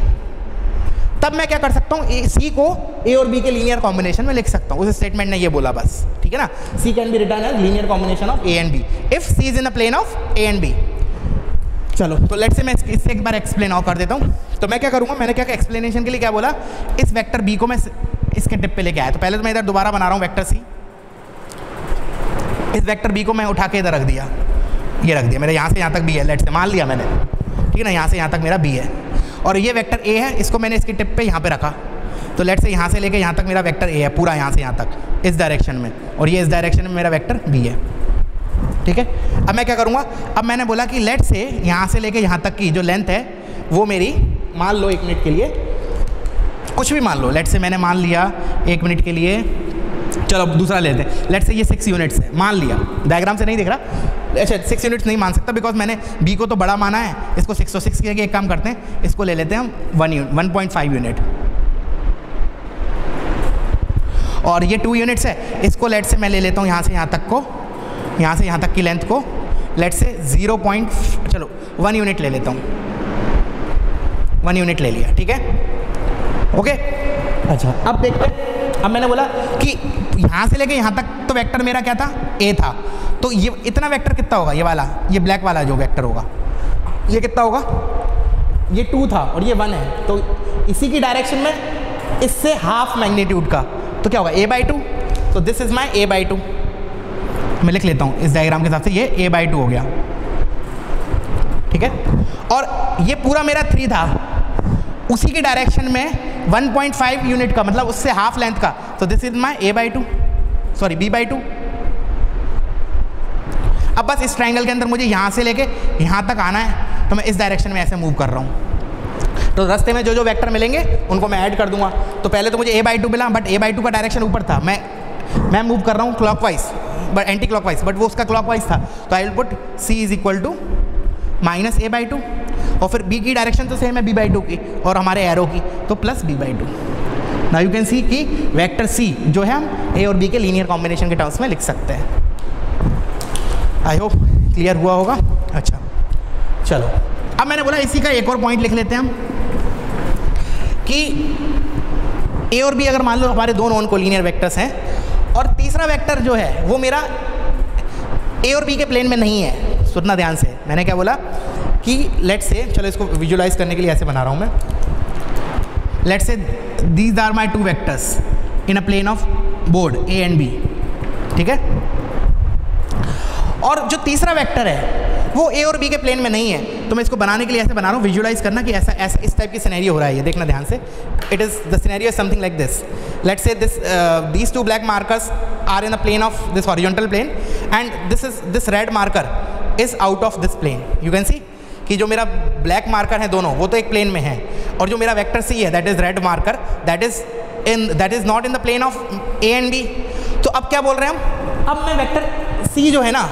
Speaker 1: तब मैं क्या कर सकता हूँ सी को ए और बी के लीनियर कॉम्बिनेशन में लिख सकता हूँ उस स्टेटमेंट ने ये बोला बस ठीक है ना सी can be written as linear combination of A and B if C is in a plane of A and B चलो तो लेट से मैं इससे एक बार एक्सप्लेन और कर देता हूँ तो मैं क्या करूँगा मैंने क्या एक्सप्लेनेशन के लिए क्या बोला इस वैक्टर बी को मैं इसके टिप पे लेके आया तो पहले तो मैं इधर दोबारा बना रहा हूँ वैक्टर सी इस वैक्टर बी को मैं उठा के इधर रख दिया ये रख दिया मेरा यहाँ से यहाँ तक बी है लेट से मान लिया मैंने ठीक है ना यहाँ से यहाँ तक मेरा बी है और ये वैक्टर ए है इसको मैंने इसकी टिप पर यहाँ पर रखा तो लेट से यहाँ से लेके यहाँ तक मेरा वैक्टर ए है पूरा यहाँ से यहाँ तक इस डायरेक्शन में और ये इस डायरेक्शन में मेरा वैक्टर बी है ठीक है अब मैं क्या करूँगा अब मैंने बोला कि लेट से यहाँ से लेके यहाँ तक की जो लेंथ है वो मेरी मान लो एक मिनट के लिए कुछ भी मान लो लेट से मैंने मान लिया एक मिनट के लिए चलो दूसरा लेते हैं लेट से ये सिक्स यूनिट्स है मान लिया डायग्राम से नहीं देख रहा अच्छा सिक्स यूनिट्स नहीं मान सकता बिकॉज मैंने बी को तो बड़ा माना है इसको सिक्स सौ सिक्स एक काम करते हैं इसको ले लेते हैं हम one unit one point five unit और ये टू यूनिट्स है इसको लेट से मैं ले लेता हूँ यहाँ से यहाँ तक को यहाँ से यहाँ तक की लेंथ को लेट से ज़ीरो पॉइंट चलो वन यूनिट ले लेता हूँ वन यूनिट ले लिया ठीक है ओके अच्छा अब देखते हैं अब मैंने बोला कि यहाँ से लेके यहाँ तक तो वेक्टर मेरा क्या था ए था तो ये इतना वेक्टर कितना होगा ये वाला ये ब्लैक वाला जो वेक्टर होगा ये कितना होगा ये टू था और ये वन है तो इसी की डायरेक्शन में इससे हाफ मैग्नीट्यूड का तो क्या होगा ए बाई टू तो this is my A by two मैं लिख लेता हूँ इस डायग्राम के हिसाब से ये ए बाई टू हो गया ठीक है और ये पूरा मेरा थ्री था उसी के डायरेक्शन में 1.5 यूनिट का मतलब उससे हाफ लेंथ का तो this is my A by two sorry B by two अब बस इस ट्राइंगल के अंदर मुझे यहाँ से लेके यहाँ तक आना है तो मैं इस डायरेक्शन में ऐसे मूव कर रहा हूँ तो रास्ते में जो जो वेक्टर मिलेंगे उनको मैं ऐड कर दूंगा तो पहले तो मुझे ए बाई टू मिला बट ए बाई टू का डायरेक्शन ऊपर था मैं मैं मूव कर रहा हूँ clock wise but anti clock wise but वो उसका क्लॉक वाइज था तो I will put C is equal to minus A by two और फिर बी की डायरेक्शन तो सेम है बी बाई टू की और हमारे एरो की तो प्लस बी बाई टू ना यू कैन सी कि वेक्टर सी जो है हम ए और बी के लीनियर कॉम्बिनेशन के टर्म्स में लिख सकते हैं आई होप क्लियर हुआ होगा अच्छा चलो अब मैंने बोला इसी का एक और पॉइंट लिख लेते हैं हम कि ए और बी अगर मान लो हमारे दो नॉन कोलिनियर वेक्टर्स हैं और तीसरा वेक्टर जो है वो मेरा ए और बी के प्लेन में नहीं है सुनना ध्यान से मैंने क्या बोला कि लेट से चलो इसको विजुलाइज करने के लिए ऐसे बना रहा हूँ मैं late say these are my two vectors in a plane of board A and B ठीक है और जो तीसरा वैक्टर है वो ए और बी के प्लेन में नहीं है तो मैं इसको बनाने के लिए ऐसे बना रहा हूँ विजुलाइज करना कि ऐसा ऐसा इस टाइप की सिनेरियो हो रहा है ये देखना ध्यान से it is the scenario something like this late से this this two black markers are in the plane of this horizontal plane and this is this red marker is out of this plane you can see कि जो मेरा ब्लैक मार्कर है दोनों वो तो एक प्लेन में है और जो मेरा वेक्टर सी है that is red marker that is in that is not in the plane of A and B तो अब क्या बोल रहे हैं हम अब मैं वैक्टर सी जो है ना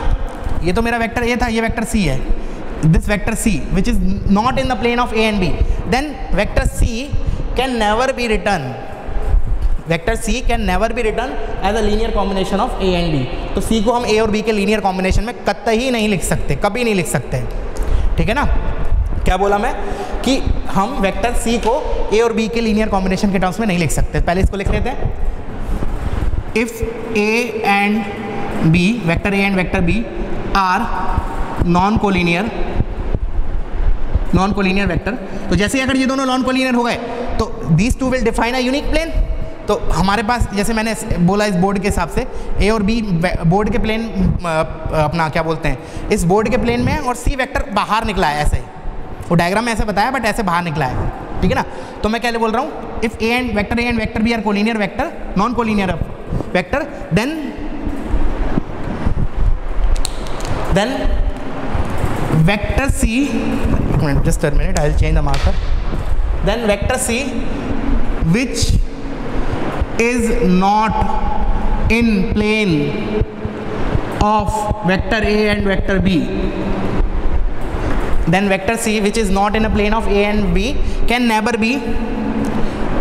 Speaker 1: ये तो मेरा वैक्टर ए था ये वैक्टर सी है this vector C which is not in the plane of A and B then vector C can never be written vector C can never be written as a linear combination of A and B तो सी को हम ए और बी के लीनियर कॉम्बिनेशन में कत ही नहीं लिख सकते कभी नहीं लिख सकते ठीक है ना क्या बोला मैं कि हम वेक्टर सी को ए और बी के लीनियर कॉम्बिनेशन के टर्म्स में नहीं लिख सकते पहले इसको लिख लेते हैं if A and B vector A and vector B are non collinear non collinear vector तो जैसे अगर ये दोनों नॉन कोलिनियर हो गए तो these two will define a unique plane तो हमारे पास जैसे मैंने बोला इस बोर्ड के हिसाब से ए और बी बोर्ड के प्लेन अपना क्या बोलते हैं इस बोर्ड के प्लेन में और सी वैक्टर बाहर निकला है ऐसे वो डायग्राम में ऐसे बताया बट ऐसे बाहर निकला है ठीक है ना तो मैं कहले बोल रहा हूँ if A and vector A and vector B are collinear vector non collinear vector then then vector c just a minute i'll change the marker then vector c which is not in plane of vector A and vector B then vector C which is not in a plane of A and B can never be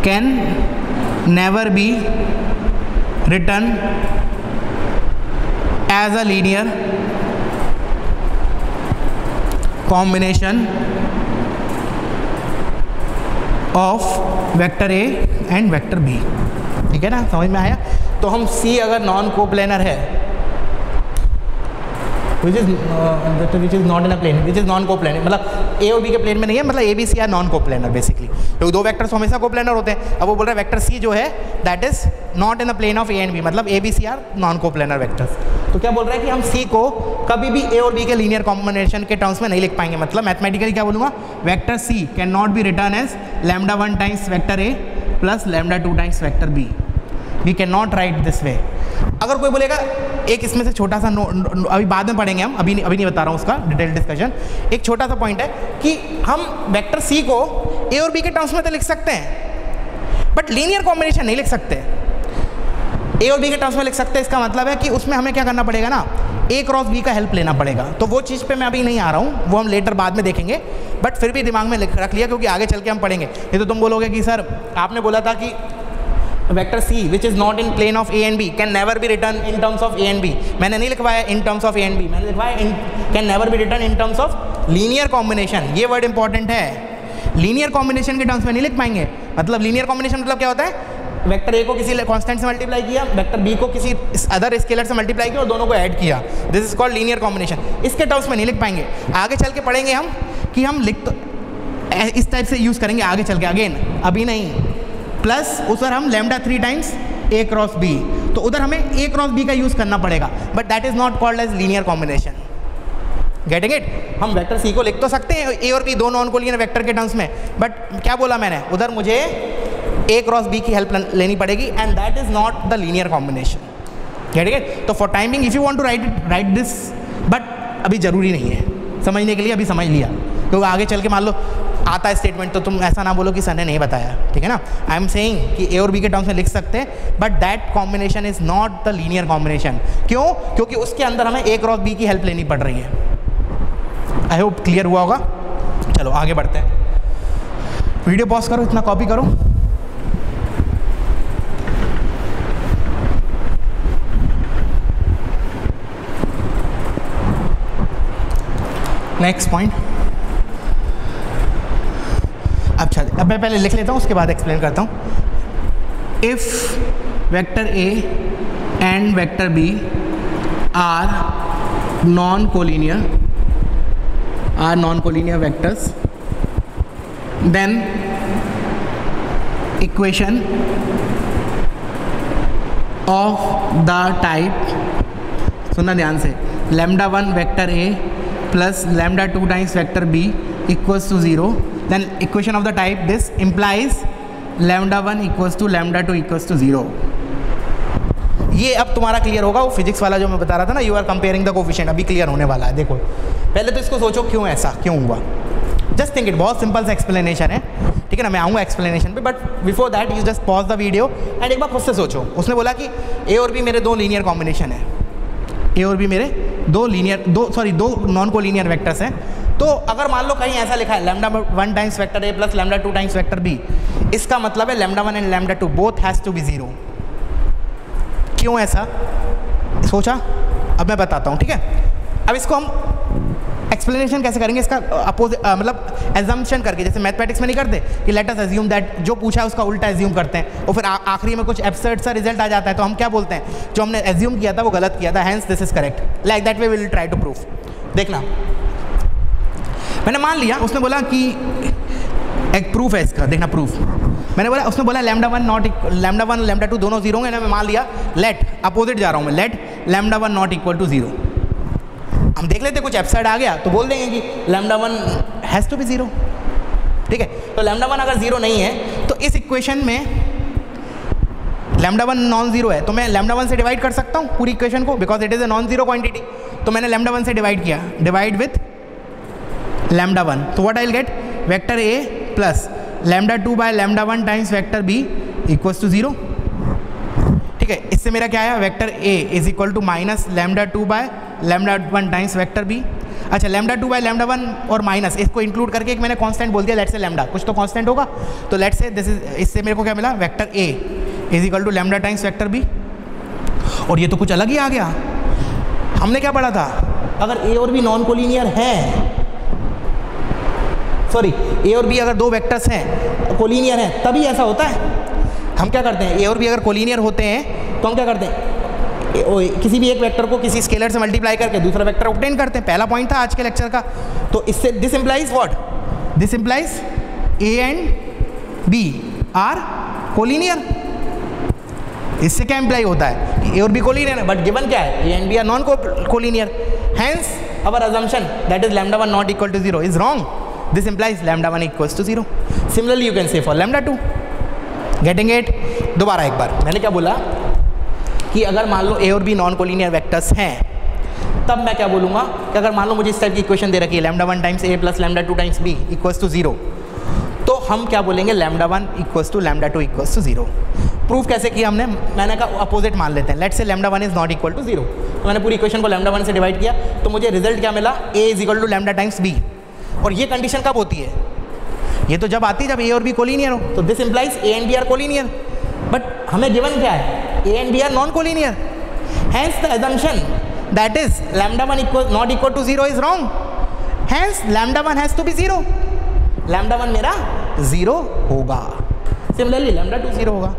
Speaker 1: can never be written as a linear combination of vector A and vector B. ठीक है ना समझ में आया तो हम सी अगर नॉन को प्लेनर है which is which is not in a plane which is non coplanar मतलब ए और बी के प्लेन में नहीं है मतलब A B C are non coplanar basically तो दो वैक्टर्स हमेशा को प्लेनर होते हैं अब वो बोल रहे हैं वैक्टर सी जो है that is not in a plane of A and B मतलब A B C are non coplanar vectors तो क्या बोल रहे हैं कि हम सी को कभी भी ए और बी के लीनियर कॉम्बिनेशन के टर्म्स में नहीं लिख पाएंगे मतलब मैथमेटिकली क्या बोलूँगा vector C can not be written as lambda one times vector A plus lambda two times vector B we can not write this way अगर कोई बोलेगा एक इसमें से छोटा सा नो, नो अभी बाद में पढ़ेंगे हम अभी अभी नहीं बता रहा हूँ उसका डिटेल डिस्कशन एक छोटा सा पॉइंट है कि हम वेक्टर सी को ए और बी के टर्म्स में तो लिख सकते हैं बट लीनियर कॉम्बिनेशन नहीं लिख सकते ए और बी के टर्म्स में लिख सकते हैं इसका मतलब है कि उसमें हमें क्या करना पड़ेगा ना ए क्रॉस बी का हेल्प लेना पड़ेगा तो वो चीज़ पे मैं अभी नहीं आ रहा हूँ वो हम लेटर बाद में देखेंगे बट फिर भी दिमाग में रख लिया क्योंकि आगे चल के हम पढ़ेंगे ये तो तुम बोलोगे कि सर आपने बोला था कि vector C which is not in plane of A and B can never be written in terms of A and B मैंने नहीं लिखवाया in terms of A and B मैंने लिखवाया in can never be written in terms of linear combination ये वर्ड इंपॉर्टेंट है लीनियर कॉम्बिनेशन के टर्म्स में नहीं लिख पाएंगे मतलब लीनियर कॉम्बिनेशन मतलब क्या होता है वेक्टर ए को किसी कांस्टेंट से मल्टीप्लाई किया वेक्टर बी को किसी अदर स्केलर से मल्टीप्लाई किया और दोनों को ऐड किया this is called linear combination इसके टर्म्स में नहीं लिख पाएंगे आगे चल के पढ़ेंगे हम कि हम लिख तो इस टाइप से यूज़ करेंगे आगे चल के अगेन अभी नहीं प्लस उस पर हम lambda three times A cross B तो उधर हमें ए क्रॉस बी का यूज़ करना पड़ेगा but that is not called as linear combination getting it हम वेक्टर सी को लिख तो सकते हैं ए और बी दोनों ऑन को लिए वैक्टर के टर्म्स में बट क्या बोला मैंने उधर मुझे ए क्रॉस बी की हेल्प लेनी पड़ेगी and that is not the linear combination getting it तो for timing if you want to write it write this but अभी ज़रूरी नहीं है समझने के लिए अभी समझ लिया तो आगे चल के मान लो आता है स्टेटमेंट तो तुम ऐसा ना बोलो कि सर ने नहीं बताया ठीक है ना आई एम सेइंग कि ए और बी के टर्म्स में लिख सकते हैं but that combination is not the linear combination क्यों क्योंकि उसके अंदर हमें ए क्रॉस बी की हेल्प लेनी पड़ रही है आई होप क्लियर हुआ होगा चलो आगे बढ़ते हैं वीडियो पॉज करो इतना कॉपी करो नेक्स्ट पॉइंट अब मैं पहले लिख लेता हूँ उसके बाद एक्सप्लेन करता हूँ if vector A and vector B are non collinear are non collinear vectors then equation of the type सुनना ध्यान से lambda one vector A plus lambda two times vector B equals to zero then equation of the type this implies lambda 1 equals to lambda 2 equals to 0 ये अब तुम्हारा क्लियर होगा वो फिजिक्स वाला जो मैं बता रहा था ना you are comparing the coefficient अभी क्लियर होने वाला है देखो पहले तो इसको सोचो क्यों ऐसा क्यों हुआ जस्ट थिंक इट बहुत सिंपल सा एक्सप्लेनेशन है ठीक है ना मैं आऊँगा एक्सप्लेनेशन पे but before that you just pause the video and एक बार खुद से सोचो उसने बोला कि ए और बी मेरे दो लीनियर कॉम्बिनेशन है ए और बी मेरे दो लीनियर दो सॉरी दो नॉन कोलिनियर वैक्टर्स हैं तो अगर मान लो कहीं ऐसा लिखा है लेमडा वन टाइम्स वैक्टर ए plus lambda two times vector B इसका मतलब है lambda one and lambda two both has to be zero क्यों ऐसा सोचा अब मैं बताता हूँ ठीक है अब इसको हम एक्सप्लेनेशन कैसे करेंगे इसका अपोज मतलब एजम्पन करके जैसे मैथमेटिक्स में नहीं करते कि लेट अस एज्यूम दैट जो पूछा है उसका उल्टा एज्यूम करते हैं और फिर आखिरी में कुछ एब्सर्ड सा रिजल्ट आ जाता है तो हम क्या बोलते हैं जो हमने एज्यूम किया था वो गलत किया था hence this is correct like that we will try to proof देखना मैंने मान लिया उसने बोला कि एक प्रूफ है इसका देखना प्रूफ मैंने बोला उसने बोला lambda one not lambda one lambda two दोनों जीरो मैं मान लिया लेट अपोजिट जा रहा हूँ मैं let lambda one not equal to zero हम देख लेते कुछ एपसाइड आ गया तो बोल देंगे कि lambda one has to be zero ठीक है तो लेमडा वन अगर ज़ीरो नहीं है तो इस इक्वेशन में लेमडा वन नॉन ज़ीरो है तो मैं लेमडा वन से डिवाइड कर सकता हूँ पूरी इक्वेशन को because it is a non zero quantity तो मैंने लेमडा वन से डिवाइड किया divide with lambda 1 so what i'll get vector a plus lambda 2 by lambda 1 times vector b equals to 0 ठीक है इससे मेरा क्या आया vector a is equal to minus lambda two by lambda one times vector b अच्छा lambda two by lambda one और माइनस इसको इंक्लूड करके एक मैंने कांस्टेंट बोल दिया लेट से लेमडा कुछ तो कांस्टेंट होगा तो लेट से दिस इज इससे मेरे को क्या मिला vector A is equal to lambda times vector B और ये तो कुछ अलग ही आ गया हमने क्या पढ़ा था अगर ए और बी नॉन कोलिनियर है सॉरी ए और बी अगर दो वेक्टर्स हैं कोलिनियर तो हैं तभी ऐसा होता है हम क्या करते हैं ए और बी अगर कोलिनियर होते हैं तो हम क्या करते हैं किसी भी एक वेक्टर को किसी स्केलर से मल्टीप्लाई करके दूसरा वेक्टर ऑप्टेन करते हैं पहला पॉइंट था आज के लेक्चर का तो इससे this implies what this implies A and B are collinear इससे क्या इम्प्लाई होता है ए और बी कोलिनियर है बट गिवन क्या है ए and B are non collinear hence our assumption that is lambda one not equal to zero is wrong This implies lambda 1 equals to 0. Similarly, you can say for lambda 2. Getting it? दोबारा एक बार मैंने क्या बोला कि अगर मान लो ए और b नॉन कोलिनियर vectors हैं तब मैं क्या बोलूँगा कि अगर मान लो मुझे इस टाइप की इक्वेशन दे रखी है lambda one times A plus lambda two times B equals to zero तो हम क्या बोलेंगे lambda one equals to lambda two equals to zero proof कैसे किया हमने मैंने कहा अपोजिट मान लेते हैं late say lambda one is not equal to zero तो मैंने पूरी इक्वेशन को लैमडा वन से डिवाइड किया तो मुझे रिजल्ट क्या मिला A is equal to lambda times B और ये कंडीशन कब होती है ये तो जब आती है जब ए और बी कोलिनियर हो तो this implies A and B are collinear but हमें गिवन क्या है ए and B are non collinear hence the assumption that is lambda one equal not equal to zero is wrong hence lambda one has to be zero lambda one मेरा ज़ीरो होगा सिमिलरली लैमडा टू ज़ीरो होगा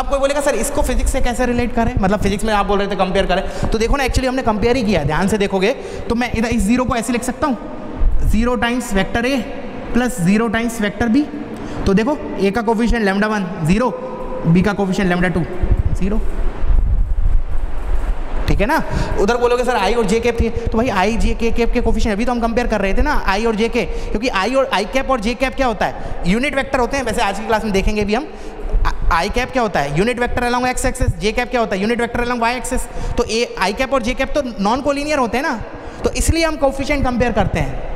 Speaker 1: अब कोई बोलेगा सर इसको फिजिक्स से कैसे रिलेट करें मतलब फिजिक्स में आप बोल रहे थे कंपेयर करें तो देखो ना एक्चुअली हमने कंपेयर ही किया ध्यान से देखोगे तो मैं इधर इस जीरो को ऐसे लिख सकता हूँ जीरो टाइम्स वैक्टर ए plus zero times vector B तो देखो ए का coefficient lambda one zero B का कोफिशन लेमडा टू जीरो ठीक है ना उधर बोलोगे सर आई और जे कैप थे तो भाई आई जे के कैप के कोफिशन अभी तो हम कंपेयर कर रहे थे ना आई और जे के क्योंकि आई और आई कैप और जे कैप क्या होता है यूनिट वैक्टर होते हैं वैसे आज की क्लास में देखेंगे भी हम आई कैप क्या होता है unit vector along x axis जे कैप क्या होता है unit vector along Y axis तो ए आई कैप और जे कैप तो नॉन कोलिनियर होते हैं ना तो इसलिए हम कोफिशियंट कंपेयर करते हैं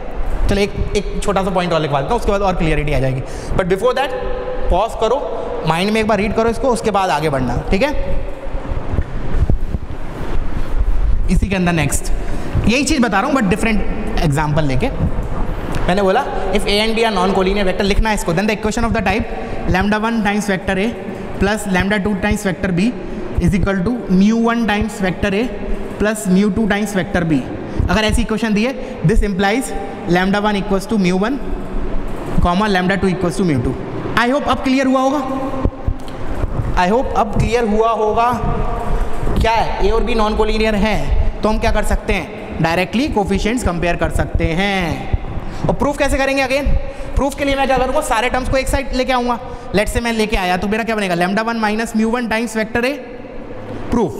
Speaker 1: चलो एक एक छोटा सा पॉइंट और लिखवा देता हूँ उसके बाद और क्लियरिटी आ जाएगी बट बिफोर दैट पॉज करो माइंड में एक बार रीड करो इसको उसके बाद आगे बढ़ना ठीक है इसी के अंदर नेक्स्ट यही चीज़ बता रहा हूँ बट डिफरेंट एग्जाम्पल लेके मैंने बोला if A and B are non collinear vector लिखना है इसको then the equation of the type lambda one times vector A plus lambda two times vector B is equal to mu one times vector A plus mu two times vector B अगर ऐसी क्वेश्चन दिए this implies lambda one equals to mu one comma lambda two equals to mu two I hope अब क्लियर हुआ होगा आई होप अब क्लियर हुआ होगा क्या है ए और बी नॉन कोलिनियर है तो हम क्या कर सकते हैं डायरेक्टली कोफिशियंट्स कंपेयर कर सकते हैं और प्रूफ कैसे करेंगे अगेन प्रूफ के लिए मैं क्या करूँगा सारे टर्म्स को एक साइड लेके आऊँगा लेट से मैं लेके आया तो मेरा क्या बनेगा lambda one minus mu one times vector A proof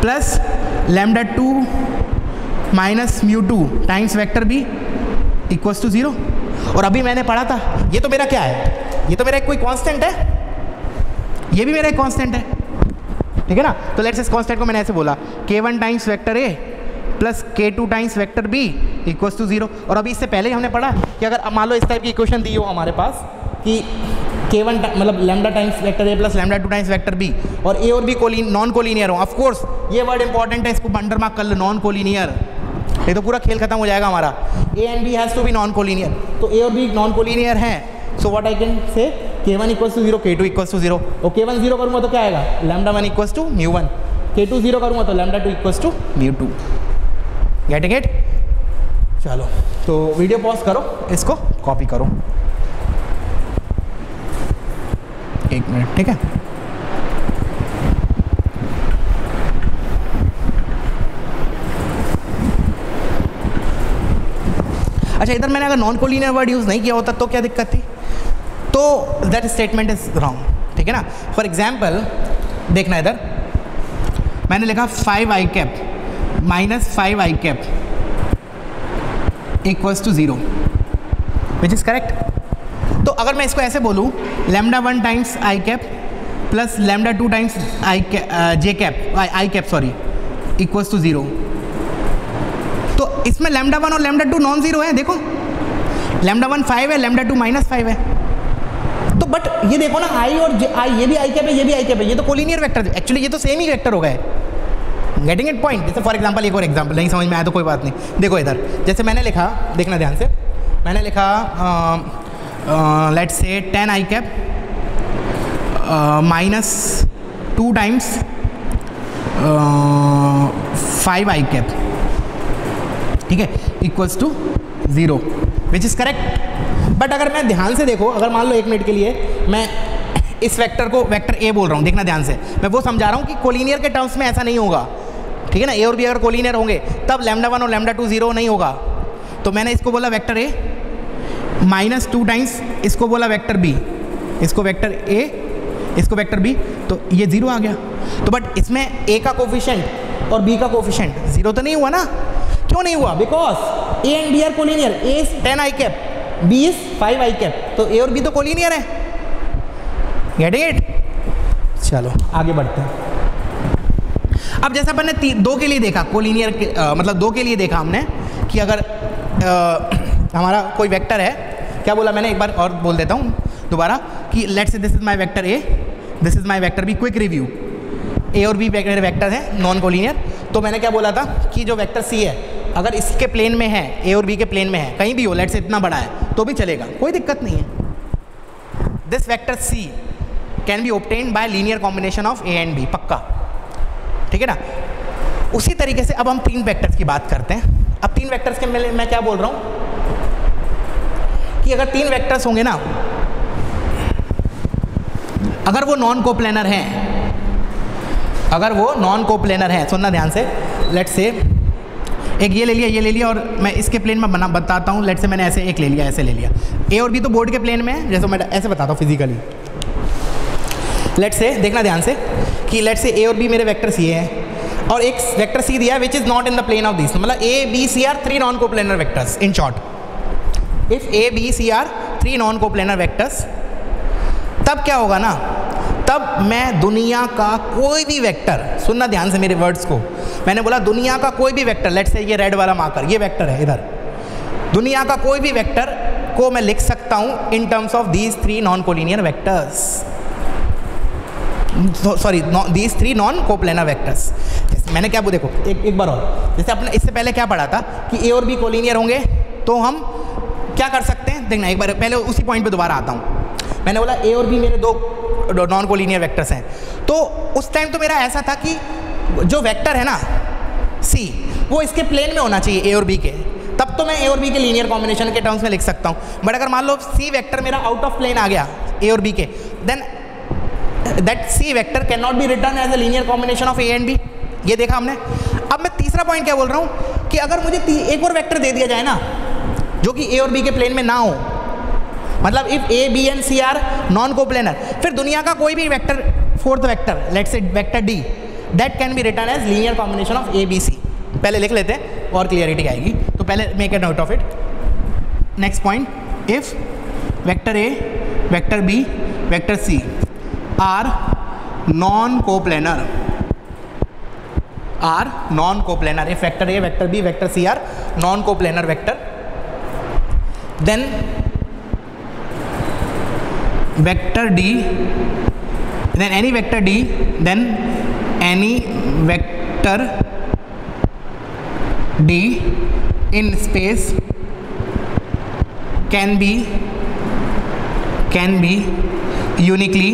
Speaker 1: plus lambda two minus mu two times vector B equals to zero और अभी मैंने पढ़ा था ये तो मेरा क्या है ये तो मेरा कोई कांस्टेंट है ये भी मेरा एक कांस्टेंट है ठीक है ना तो लेट्स इस कांस्टेंट को मैंने ऐसे बोला के वन टाइम्स वैक्टर ए प्लस के two times vector B equals to zero और अभी इससे पहले ही हमने पढ़ा कि अगर मान लो इस टाइप की इक्वेशन दी हो हमारे पास कि के वन मतलब लैमडा टाइम्स वैक्टर ए plus lambda two times vector B और ए और बी कोलिन नॉन कोलिनियर हो ऑफकोर्स ये वर्ड इंपॉर्टेंट है इसको अंडर मार्क कर लो नॉन कोलिनियर ये तो पूरा खेल खत्म हो जाएगा हमारा A and B has to be non collinear तो ए और बी नॉन कोलिनियर है so what I can say K one equal to zero K two equal to zero और के वन जीरो करूँगा तो क्या आएगा lambda one equal to mu one K two zero करूँगा तो lambda two equal to mu two get get चलो तो वीडियो पॉज करो इसको कॉपी करो एक मिनट ठीक है अच्छा इधर मैंने अगर नॉन कोलिनियर वर्ड यूज़ नहीं किया होता तो क्या दिक्कत थी तो दैट स्टेटमेंट इज रॉन्ग ठीक है ना फॉर एग्जाम्पल देखना इधर मैंने लिखा five I cap minus five I cap equals to zero which is correct अगर मैं इसको ऐसे बोलूँ lambda one times I cap plus lambda two times I J cap I cap sorry equals to zero तो इसमें लेमडा वन और लेमडा टू नॉन ज़ीरो है देखो लेमडा वन फाइव है लेमडा टू माइनस फाइव है तो बट ये देखो ना आई और आई ये भी आई कैप है ये भी आई कैप है ये तो कोलिनियर है एक्चुअली ये तो सेम ही वैक्टर हो गए गेटिंग एट पॉइंट जैसे फॉर एग्जाम्पल एक और एग्जाम्पल नहीं समझ में आया तो कोई बात नहीं देखो इधर जैसे मैंने लिखा देखना ध्यान से मैंने लिखा आ, um, लेट से टेन आई cap minus two times five आई कैप ठीक है equals to zero which is correct but अगर मैं ध्यान से देखो अगर मान लो एक मिनट के लिए मैं इस वेक्टर को वेक्टर ए बोल रहा हूँ देखना ध्यान से मैं वो समझा रहा हूँ कि कोलिनियर के टर्म्स में ऐसा नहीं होगा ठीक है ना ए और बी अगर कोलिनियर होंगे तब लेमडा वन और लेमडा टू ज़ीरो नहीं होगा तो मैंने इसको बोला vector A minus two times इसको बोला वेक्टर बी इसको वेक्टर ए इसको वेक्टर बी तो ये ज़ीरो आ गया तो बट इसमें ए का कोफिशेंट और बी का कोफिशेंट ज़ीरो तो नहीं हुआ ना क्यों नहीं हुआ because A and B are collinear A is ten I cap B is five I cap तो ए और बी तो कोलिनियर है गेट इट चलो आगे बढ़ते हैं अब जैसा मैंने दो के लिए देखा कोलिनियर मतलब दो के लिए देखा हमने कि अगर आ, हमारा कोई वेक्टर है क्या बोला मैंने एक बार और बोल देता हूँ दोबारा कि let's this is my vector A this is my vector B quick review A और बी मेरे वैक्टर हैं नॉन कोलिनियर तो मैंने क्या बोला था कि जो वैक्टर सी है अगर इसके प्लेन में है ए और बी के प्लेन में है कहीं भी हो लेट से इतना बड़ा है तो भी चलेगा कोई दिक्कत नहीं है this vector C can be obtain by linear combination of A and B पक्का ठीक है ना उसी तरीके से अब हम तीन वैक्टर्स की बात करते हैं अब तीन वैक्टर्स के मैं क्या बोल रहा हूँ कि अगर तीन वेक्टर्स होंगे ना अगर वो नॉन कोप्लेनर हैं अगर वो नॉन कोप्लेनर हैं सुनना ध्यान से लेट से एक ये ले लिया ये ले लिया और मैं इसके प्लेन में बना बताता हूँ लेट से मैंने ऐसे एक ले लिया ऐसे ले लिया ए और बी तो बोर्ड के प्लेन में है जैसे मैं ऐसे बताता हूँ फिजिकली लेट से देखना ध्यान से कि लेट से ए और बी मेरे वैक्टर्स ये हैं और एक वैक्टर सी दिया which is not in the plane of this मतलब A B C are three non coplanar vectors in short if A B C are three non coplanar vectors तब क्या होगा ना तब मैं दुनिया का कोई भी वेक्टर सुनना ध्यान से मेरे वर्ड्स को मैंने बोला दुनिया का कोई भी वेक्टर लेट्स से ये रेड वाला मार्कर ये वेक्टर है इधर दुनिया का कोई भी वेक्टर को मैं लिख सकता हूं in terms of these three non collinear vectors sorry these three non coplanar vectors मैंने क्या देखो एक एक बार और जैसे अपने इससे पहले क्या पढ़ा था कि ए और बी कोलिनियर होंगे तो हम क्या कर सकते हैं देखना एक बार पहले उसी पॉइंट पे दोबारा आता हूँ मैंने बोला ए और बी मेरे दो नॉन कोलिनियर वैक्टर्स हैं तो उस टाइम तो मेरा ऐसा था कि जो वैक्टर है ना सी वो इसके प्लेन में होना चाहिए ए और बी के तब तो मैं ए और बी के लीनियर कॉम्बिनेशन के टर्म्स में लिख सकता हूँ बट अगर मान लो सी वैक्टर मेरा आउट ऑफ प्लेन आ गया ए और बी के then that C vector can not be written as a linear combination of A and B ये देखा हमने अब मैं तीसरा पॉइंट क्या बोल रहा हूँ कि अगर मुझे एक और वैक्टर दे दिया जाए ना जो कि ए और बी के प्लेन में ना हो मतलब if A B and C are non coplanar फिर दुनिया का कोई भी vector fourth vector let's say vector D that can be written as linear combination of A B C पहले लिख लेते हैं और क्लियरिटी आएगी तो पहले make a note of it next point if vector A vector B vector C are non coplanar are non coplanar if vector A vector B vector C are non coplanar vector then vector d then any vector d then any vector d in space can be can be uniquely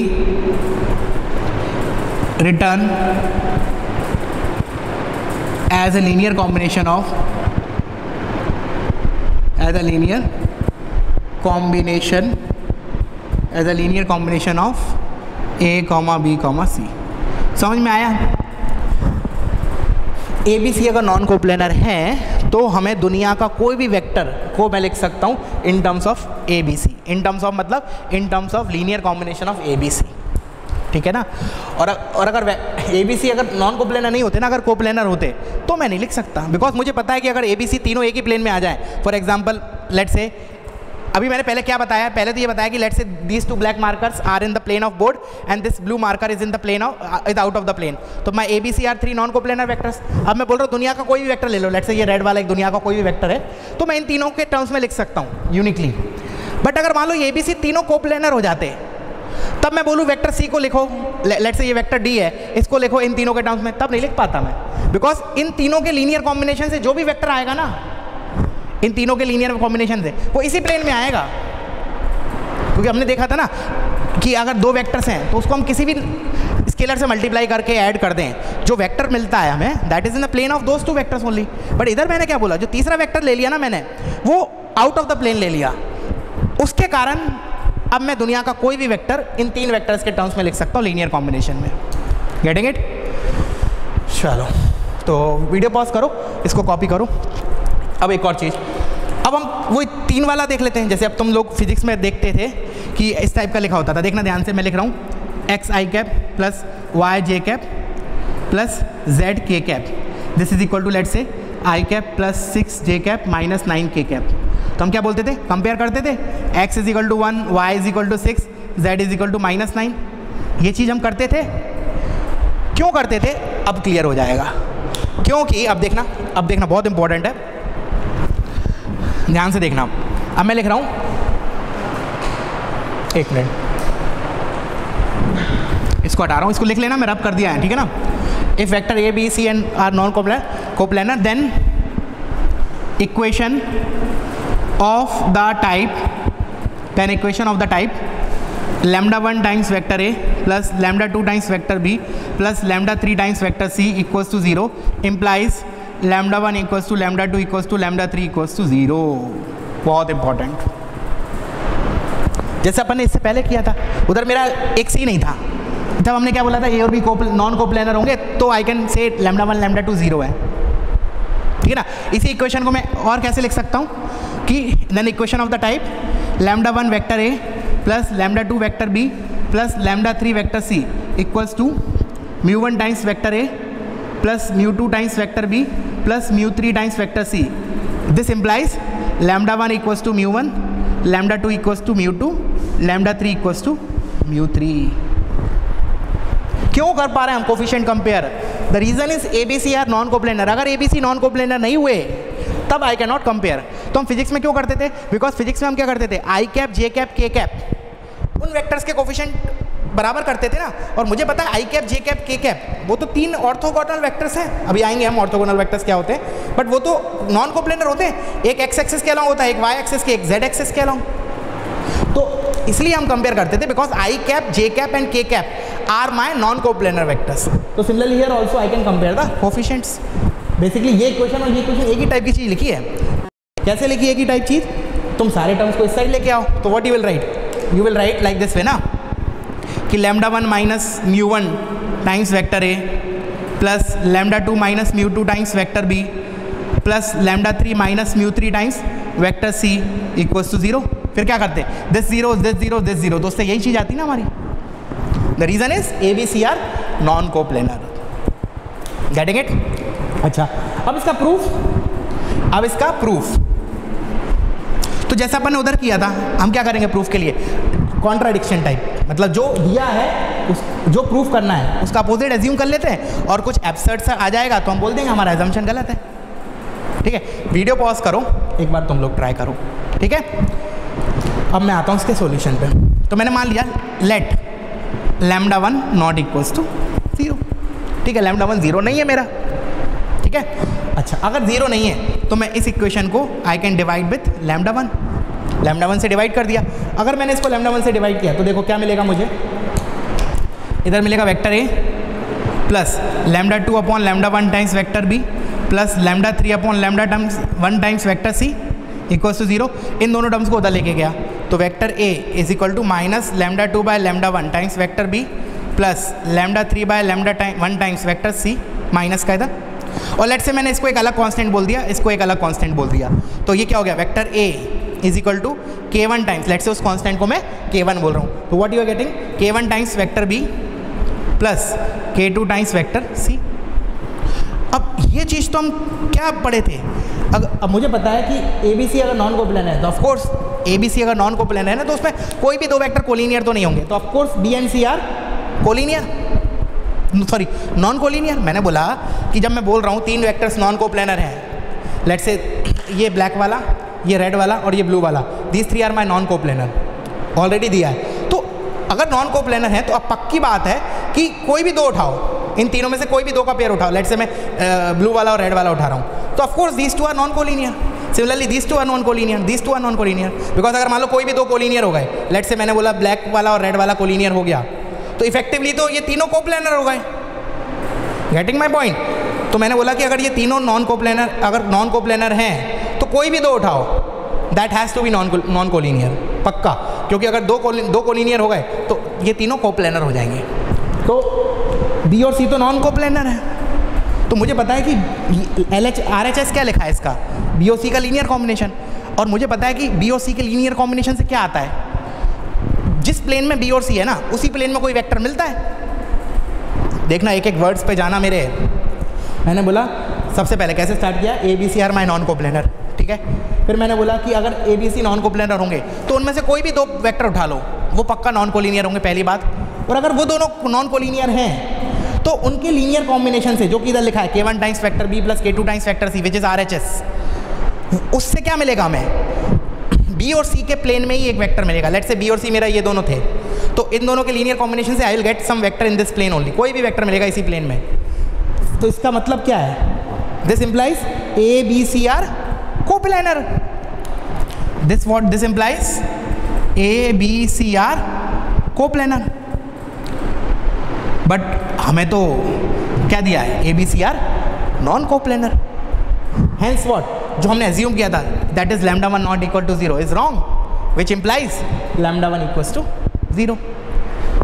Speaker 1: written as a linear combination of as a linear combination as a linear combination of a comma b comma c समझ में आया ए बी सी अगर नॉन कोप्लेनर है तो हमें दुनिया का कोई भी वेक्टर को मैं लिख सकता हूँ in terms of A B C in terms of मतलब in terms of linear combination of A B C ठीक है ना और और अगर ए बी सी अगर नॉन कोप्लेनर नहीं होते ना अगर कोप्लेनर होते तो मैं नहीं लिख सकता बिकॉज मुझे पता है कि अगर ए बी सी तीनों एक ही प्लेन में आ जाए फॉर एग्जाम्पल लेट से अभी मैंने पहले क्या बताया पहले तो ये बताया कि late say these two black markers are in the plane of board and this blue marker is in the plane of is out of the plane तो मैं A B C are three non coplanar vectors अब मैं बोल रहा हूँ दुनिया का कोई भी वैक्टर ले लो लेट से ये रेड वाला एक दुनिया का कोई भी वैक्टर है तो मैं इन तीनों के टर्म्स में लिख सकता हूँ यूनिकली बट अगर मान लो ए बी सी तीनों को प्लेनर हो जाते तब मैं बोलूँ वैक्टर सी को लिखो लेट से ये वैक्टर डी है इसको लिखो इन तीनों के टर्म्स में तब नहीं लिख पाता मैं बिकॉज इन तीनों के लीनियर कॉम्बिनेशन से जो भी वैक्टर आएगा ना इन तीनों के लीनियर कॉम्बिनेशन से वो इसी प्लेन में आएगा क्योंकि हमने देखा था ना कि अगर दो वेक्टर्स हैं तो उसको हम किसी भी स्केलर से मल्टीप्लाई करके ऐड कर दें जो वेक्टर मिलता है हमें that is in the plane of those two vectors only but इधर मैंने क्या बोला जो तीसरा वेक्टर ले लिया ना मैंने वो आउट ऑफ द प्लेन ले लिया उसके कारण अब मैं दुनिया का कोई भी वेक्टर इन तीन वेक्टर्स के टर्म्स में लिख सकता हूँ लीनियर कॉम्बिनेशन में गेटिंग इट चलो तो वीडियो पॉज करो इसको कॉपी करो अब एक और चीज़ अब हम वही तीन वाला देख लेते हैं जैसे अब तुम लोग फिजिक्स में देखते थे कि इस टाइप का लिखा होता था देखना ध्यान से मैं लिख रहा हूँ एक्स आई कैप प्लस वाई जे कैप प्लस जेड के cap this is equal to let से आई कैप प्लस सिक्स जे कैप माइनस नाइन के कैप तो हम क्या बोलते थे कंपेयर करते थे x is equal to one Y is equal to six Z is equal to minus nine ये चीज़ हम करते थे क्यों करते थे अब क्लियर हो जाएगा क्योंकि अब देखना अब देखना बहुत इंपॉर्टेंट है ध्यान से देखना अब मैं लिख रहा हूँ एक मिनट इसको हटा रहा हूँ इसको लिख लेना मैं रब कर दिया है ठीक है ना if vector A B C and are non कोप्ल coplanar then equation of the type then equation of the type lambda one times vector A plus lambda two times vector B plus lambda three times vector C equals to zero implies lambda one equals to lambda two equals to lambda three इक्व to zero बहुत इंपॉर्टेंट जैसे अपन ने इससे पहले किया था उधर मेरा एक सी नहीं था जब हमने क्या बोला था ए और बी नॉन को लेनर होंगे तो I can say lambda one lambda two zero है ठीक है ना इसी इक्वेशन को मैं और कैसे लिख सकता हूँ कि नन equation of the type lambda one vector A plus lambda two vector B plus lambda three vector C equals to mu one times vector A plus mu two times vector B plus mu three times vector C this implies lambda one equals to mu one lambda two equals to mu two lambda three equals to mu three क्यों कर पा रहे हैं हम coefficient compare the reason is A B C are non coplanar अगर A B C non coplanar नहीं हुए तब आई कैन नॉट कंपेयर तो हम फिजिक्स में क्यों करते थे बिकॉज फिजिक्स में हम क्या करते थे आई कैप जे कैप के कैप उन वैक्टर्स के कोफिशियंट बराबर करते थे ना और मुझे पता है आई कैप जे कैप के कैप वो तो तीन ऑर्थोगोनल वेक्टर्स हैं अभी आएंगे हम ऑर्थोगोनल वेक्टर्स क्या होते हैं बट वो तो नॉन कोप्लेनर होते हैं एक एक्स एक्सेस के अलाउ होता है एक वाई एक्सेस के एक जेड एक्सेस के अलाउ तो इसलिए हम कंपेयर करते थे because I cap J cap and के cap are my non coplanar vectors तो similarly here also I can compare the coefficients basically ये क्वेश्चन और ये क्वेश्चन एक ही टाइप की चीज़ लिखी है कैसे लिखी है एक ही टाइप चीज़ तुम सारे टर्म्स को इस साइड लेके आओ तो what you will write you will write like this way ना कि lambda one minus mu one times vector A plus lambda two minus mu two times vector B plus lambda three minus mu three times vector C इक्व to zero फिर क्या करते हैं this zero this zero this zero दोस्तों यही चीज़ आती ना हमारी the reason is A B C are non coplanar getting it अच्छा अब इसका प्रूफ अब इसका प्रूफ तो जैसा अपन ने उधर किया था हम क्या करेंगे प्रूफ के लिए कॉन्ट्राडिक्शन टाइप मतलब जो दिया है उस जो प्रूफ करना है उसका अपोजिट एज्यूम कर लेते हैं और कुछ एबसर्ट सा आ जाएगा तो हम बोल देंगे हमारा एजम्पन गलत है ठीक है वीडियो पॉज करो एक बार तुम लोग ट्राई करो ठीक है अब मैं आता हूँ उसके सोल्यूशन पर तो मैंने मान लिया let lambda one not equals to zero ठीक है लेमडा वन ज़ीरो नहीं है मेरा ठीक है अच्छा अगर ज़ीरो नहीं है तो मैं इस इक्वेशन को I can divide with lambda one lambda one से डिवाइड कर दिया अगर मैंने इसको लेमडा वन से डिवाइड किया तो देखो क्या मिलेगा मुझे इधर मिलेगा vector A plus lambda two upon lambda one times vector B plus lambda three upon lambda terms one times vector C equal to zero इन दोनों टर्म्स को उधर लेके गया तो vector A is equal to minus lambda two by lambda one times vector B plus lambda three by lambda time one times vector C minus का इधर और लेट से मैंने इसको एक अलग कांस्टेंट बोल दिया इसको एक अलग कांस्टेंट बोल दिया तो ये क्या हो गया vector A is equal to के वन टाइम्स लेट से उस कॉन्स्टेंट को मैं के वन बोल रहा हूँ तो वॉट यू आर गेटिंग के one times vector B plus के टू टाइम्स वैक्टर सी अब ये चीज़ तो हम क्या पढ़े थे अगर अब मुझे पता है कि ए बी सी अगर नॉन कोप्लेन है तो ऑफकोर्स ए बी सी अगर नॉन कोप्लेन है ना तो उसमें कोई भी दो वैक्टर कोलिनियर तो नहीं होंगे तो of course B and C are collinear sorry non collinear मैंने बोला कि जब मैं बोल रहा हूँ तीन वैक्टर्स नॉन कोप्लेनर हैं लेट से ये ब्लैक वाला ये रेड वाला और ये ब्लू वाला this three are my non coplanar already दिया है तो अगर नॉन कोप्लेनर है तो अब पक्की बात है कि कोई भी दो उठाओ इन तीनों में से कोई भी दो का पेयर उठाओ लेट से मैं ब्लू uh, वाला और रेड वाला उठा रहा हूँ तो of course this two are non collinear similarly this two are non collinear this two are non collinear because अगर मान लो कोई भी दो कोलिनियर हो गए लेट से मैंने बोला ब्लैक वाला और रेड वाला कोलिनियर हो गया तो इफेक्टिवली तो ये तीनों कोप्लेनर हो गए गेटिंग माई पॉइंट तो मैंने बोला कि अगर ये तीनों नॉन कोप्लेनर अगर नॉन कोप्लेनर हैं तो कोई भी दो उठाओ that has to be non non collinear पक्का क्योंकि अगर दो कोलिन दो कोलिनियर हो गए तो ये तीनों कोप्लानर हो जाएंगे तो बी और सी तो नॉन कोप्लानर है तो मुझे पता है कि L H R H S क्या लिखा है इसका बी ओ सी का लीनियर कॉम्बिनेशन और मुझे पता है कि बी ओ सी के लीनियर कॉम्बिनेशन से क्या आता है जिस प्लेन में बी और सी है ना उसी प्लेन में कोई वैक्टर मिलता है देखना एक एक वर्ड्स पे जाना मेरे मैंने बोला सबसे पहले कैसे स्टार्ट किया a B C are my non coplanar ठीक है फिर मैंने बोला कि अगर A B C non coplanar होंगे तो उनमें से कोई भी दो वेक्टर उठा लो वो पक्का नॉन कोलिनियर होंगे पहली बात और अगर वो दोनों नॉन कोलिनियर हैं तो उनके लीनियर कॉम्बिनेशन से जो कि इधर लिखा है के one times factor B plus के two times factor C which is R H S उससे क्या मिलेगा हमें बी और सी के प्लेन में ही एक वैक्टर मिलेगा लेट से बी और सी मेरा ये दोनों थे तो इन दोनों के लीनियर कॉम्बिनेशन से I will get some vector in this plane only कोई भी वैक्टर मिलेगा इसी प्लेन में तो इसका मतलब क्या है this implies a B C are coplanar this what this implies a b c are coplanar but हमें तो क्या दिया है a B C are non coplanar hence what जो हमने एज्यूम किया था that is lambda one not equal to zero is wrong which implies lambda one equal to zero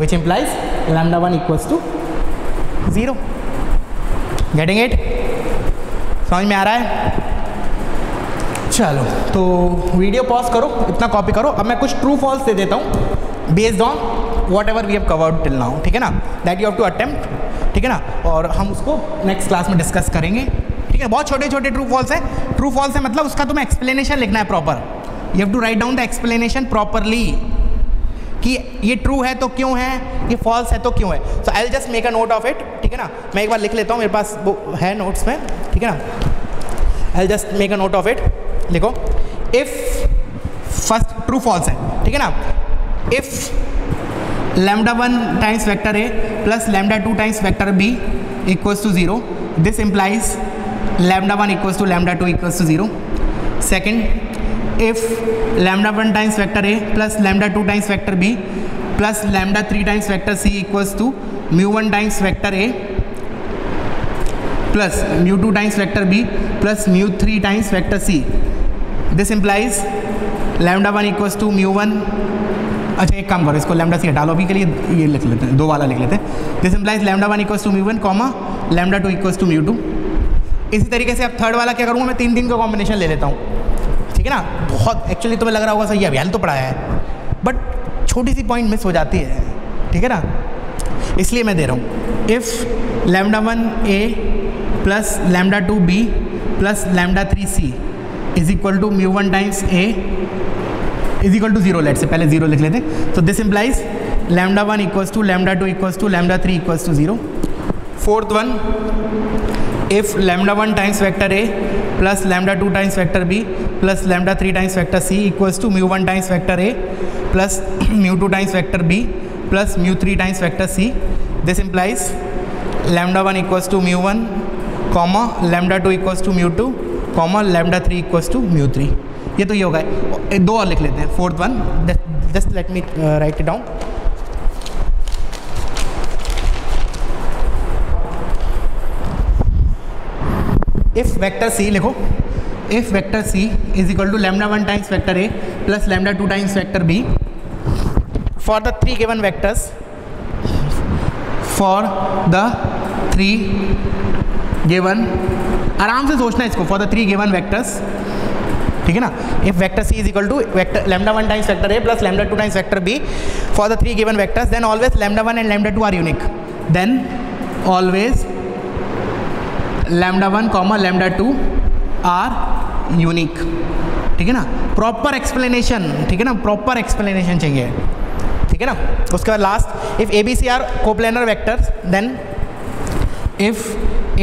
Speaker 1: which implies lambda one equal to zero getting it समझ में आ रहा है चलो तो वीडियो पॉज करो इतना कॉपी करो अब मैं कुछ ट्रू फॉल्स दे देता हूँ based on whatever we have covered till now ठीक है ना that you have to attempt ठीक है ना और हम उसको नेक्स्ट क्लास में डिस्कस करेंगे ठीक है बहुत छोटे छोटे ट्रू फॉल्स है ट्रू फॉल्स है मतलब उसका तुम्हें एक्सप्लेनेशन लिखना है proper you have to write down the explanation properly कि ये ट्रू है तो क्यों है ये फॉल्स है तो क्यों है so I just make a note of it ठीक है ना मैं एक बार लिख लेता हूँ मेरे पास वो है नोट्स में ठीक है ना I just make a note of it लिखो इफ फर्स्ट ट्रू फॉल्स है ठीक है ना if lambda one times vector A plus lambda two times vector B equals to zero this implies lambda one equals to lambda two equals to zero second if lambda one times vector A plus lambda two times vector B plus lambda three times vector C equals to mu one times vector A plus mu two times vector B plus mu three times vector C this implies lambda one equals to mu one अच्छा एक काम करो इसको लैमडा से हटा लो अभी के लिए ये लिख लेते हैं दो वाला लिख लेते हैं this implies lambda one equals to mu one comma lambda two equals to mu two इसी तरीके से अब थर्ड वाला क्या करूँगा मैं तीन तीन का कॉम्बिनेशन ले लेता हूँ ठीक है ना बहुत एक्चुअली तुम्हें तो लग रहा होगा सही ये अभियान तो पढ़ाया है बट छोटी सी पॉइंट मिस हो जाती है ठीक है ना इसलिए मैं दे रहा हूँ if lambda one A plus lambda two B plus lambda three c is equal to mu one times a is equal to zero let say पहले जीरो लिख लेते हैं तो this implies lambda one equal to lambda two equal to lambda three equal to zero fourth one if lambda one times vector A plus lambda two times vector B plus lambda three times vector C equals to mu one times vector A plus mu two times vector B plus mu three times vector C this implies lambda one equal to mu one comma lambda two equal to mu two comma lambda three equals to mu three ये तो ये होगा दो और लिख लेते हैं fourth one just let me write it down if vector सी लिखो if vector C is equal to lambda one times vector A plus lambda two times vector B for the three given vectors for the three given आराम से सोचना इसको for the three given vectors ठीक है ना if vector C is equal to vector lambda one times vector A plus lambda two times vector B for the three given vectors then always lambda one and lambda two are unique then always lambda one comma lambda two are unique ठीक है ना प्रॉपर एक्सप्लेनेशन ठीक है ना प्रॉपर एक्सप्लेनेशन चाहिए ठीक है ना उसके बाद last if A B C are coplanar vectors then if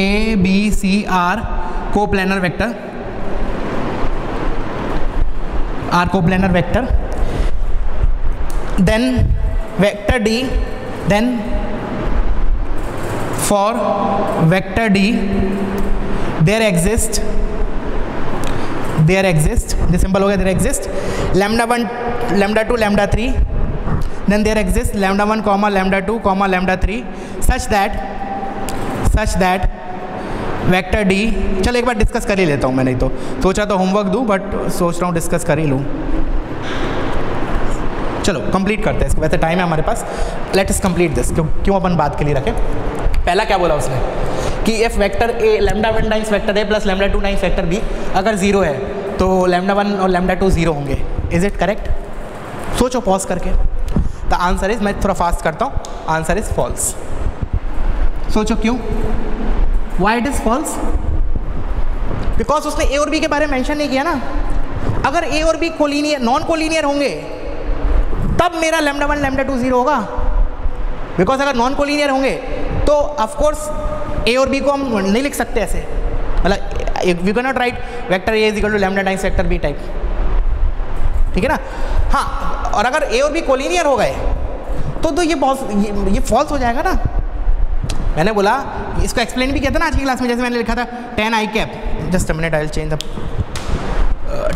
Speaker 1: A B C are coplanar vector are coplanar vector then vector D then for vector D there exist there exist simple हो गया there exist lambda one lambda two lambda three then there exist lambda one comma lambda two comma lambda three such that such that vector D चलो एक बार डिस्कस कर ही लेता हूँ मैं नहीं तो सोचा तो होमवर्क दूँ बट सोच रहा हूँ डिस्कस कर ही लूँ चलो कंप्लीट करते हैं इसको वैसे टाइम है हमारे पास लेट इस कंप्लीट दिस क्यों क्यों अपन बात के लिए रखें पहला क्या बोला उसने कि if vector A lambda one times vector A plus lambda two times vector B अगर ज़ीरो है तो लेमडा वन और लेमडा टू ज़ीरो होंगे इज़ इट करेक्ट सोचो पॉज करके द आंसर इज़ मैं थोड़ा फास्ट करता हूँ आंसर इज़ फॉल्स सोचो क्यों why it is false because उसने ए और बी के बारे में मैंशन नहीं किया ना अगर ए और बी कोलिनियर नॉन कोलिनियर होंगे तब मेरा lambda one lambda two zero होगा बिकॉज अगर नॉन कोलिनियर होंगे तो ऑफकोर्स ए और बी को हम नहीं लिख सकते ऐसे मतलब we can not write vector A is equal to lambda times vector B type ठीक है ना हाँ और अगर ए और बी कोलिनियर हो गए तो तो ये बहुत ये, ये फॉल्स हो जाएगा ना मैंने बोला इसको एक्सप्लेन भी किया था ना आज की क्लास में जैसे मैंने लिखा था ten I cap just minute I change up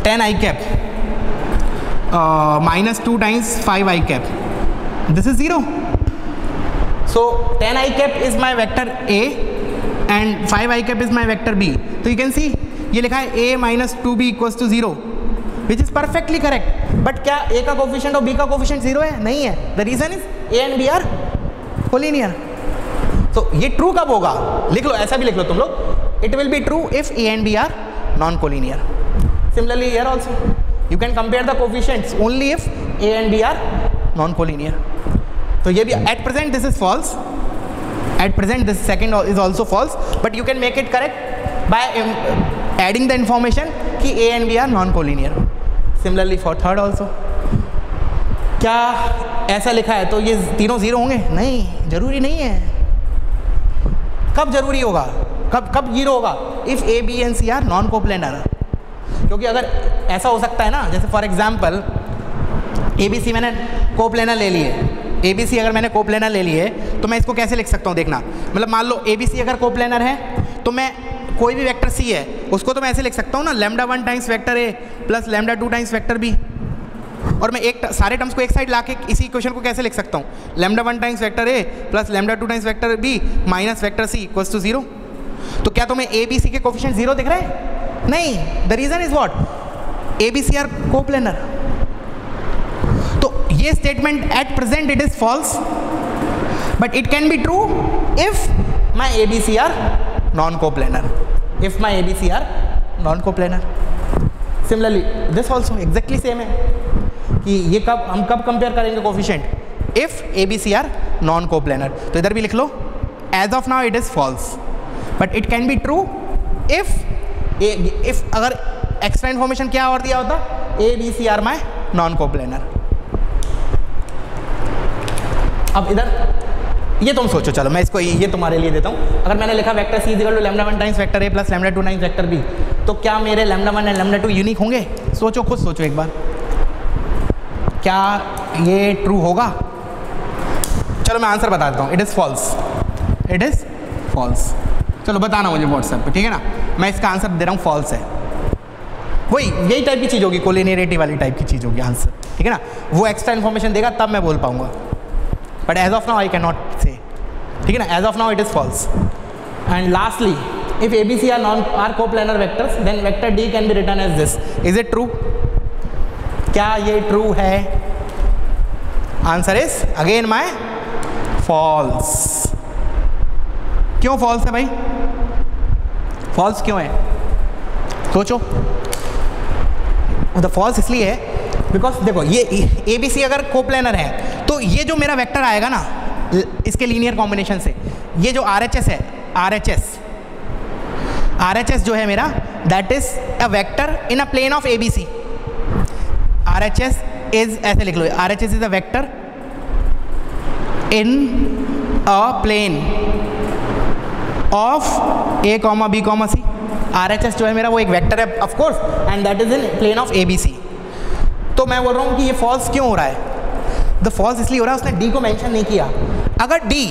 Speaker 1: ten I cap minus two times five I cap this is zero so ten I cap is my vector A and five I cap is my vector B तो यू कैन सी ये लिखा है A minus two B equals to zero which is perfectly correct but क्या ए का कोफिशेंट और बी का कोफिशेंट जीरो है नहीं है the reason is A and B are collinear तो ये ट्रू कब होगा लिख लो ऐसा भी लिख लो तुम लोग it will be true if A and B are non collinear similarly here also you can compare the coefficients only if A and B are non collinear तो ये भी at present this is false at present this second is also false but you can make it correct by adding the information कि A and B are non collinear similarly for third also क्या ऐसा लिखा है तो ये तीनों जीरो होंगे नहीं जरूरी नहीं है कब जरूरी होगा कब कब जीरो होगा if A B and C are non coplanar क्योंकि अगर ऐसा हो सकता है ना जैसे for example A B C मैंने कोप लेना ले लिए ए बी सी अगर मैंने कोप लेना ले लिए तो मैं इसको कैसे लिख सकता हूँ देखना मतलब मान लो ए बी सी अगर कोप है तो मैं कोई भी वेक्टर सी है उसको तो मैं ऐसे लिख सकता हूँ ना लेमडा वन टाइम्स वैक्टर ए plus lambda two times vector B और मैं एक सारे टर्म्स को एक साइड ला के इसी क्वेश्चन को कैसे लिख सकता हूँ lambda one times vector A plus lambda two times vector B minus vector C equals to zero तो क्या तुम्हें ए बी सी के कोफिशेंट जीरो दिख रहे हैं नहीं the reason is what A B C are coplanar तो ये statement at present it is false but it can be true if my A B C are non coplanar if my A B C are non coplanar similarly this also exactly same है कि ये कब हम कब कंपेयर करेंगे coefficient if A B C are non coplanar तो इधर भी लिख लो as of now it is false but it can be true if if अगर एक्स्ट्रा इन्फॉर्मेशन क्या और दिया होता A B C are my non coplanar अब इधर ये तुम सोचो चलो मैं इसको ये तुम्हारे लिए देता हूँ अगर मैंने लिखा vector C is equal to lambda one times vector A plus lambda two times vector B तो क्या मेरे lambda one and lambda two unique होंगे सोचो खुद सोचो एक बार क्या ये ट्रू होगा चलो मैं आंसर बता देता हूँ it is false it is false चलो बताना मुझे व्हाट्सएप पे ठीक है ना मैं इसका आंसर दे रहा हूँ फॉल्स है वही यही टाइप की चीज़ होगी कोलिनेरेटिव वाली टाइप की चीज़ होगी आंसर ठीक है ना वो एक्स्ट्रा इन्फॉर्मेशन देगा तब मैं बोल पाऊँगा but as of now I can not say ठीक है ना as of now it is false and lastly if A C are non are coplanar vectors then vector D can be written as this is it true क्या ये ट्रू है answer is again my false क्यों फॉल्स है भाई फॉल्स क्यों है सोचो द फॉल्स इसलिए है बिकॉज देखो ये ए बी सी अगर कोप्लानर है तो ये जो मेरा वेक्टर आएगा ना इसके लीनियर कॉम्बिनेशन से ये जो आर एच एस है R H S R H S जो है मेरा that is a vector in a plane of A B C R H S is ऐसे लिख लो R H S is a vector in a plane of A comma B comma C R H S जो है मेरा वो एक वेक्टर है of course and that is in plane of A B C तो मैं बोल रहा हूँ कि ये फॉल्स क्यों हो रहा है द फॉल्स इसलिए हो रहा है उसने डी को मैंशन नहीं किया अगर डी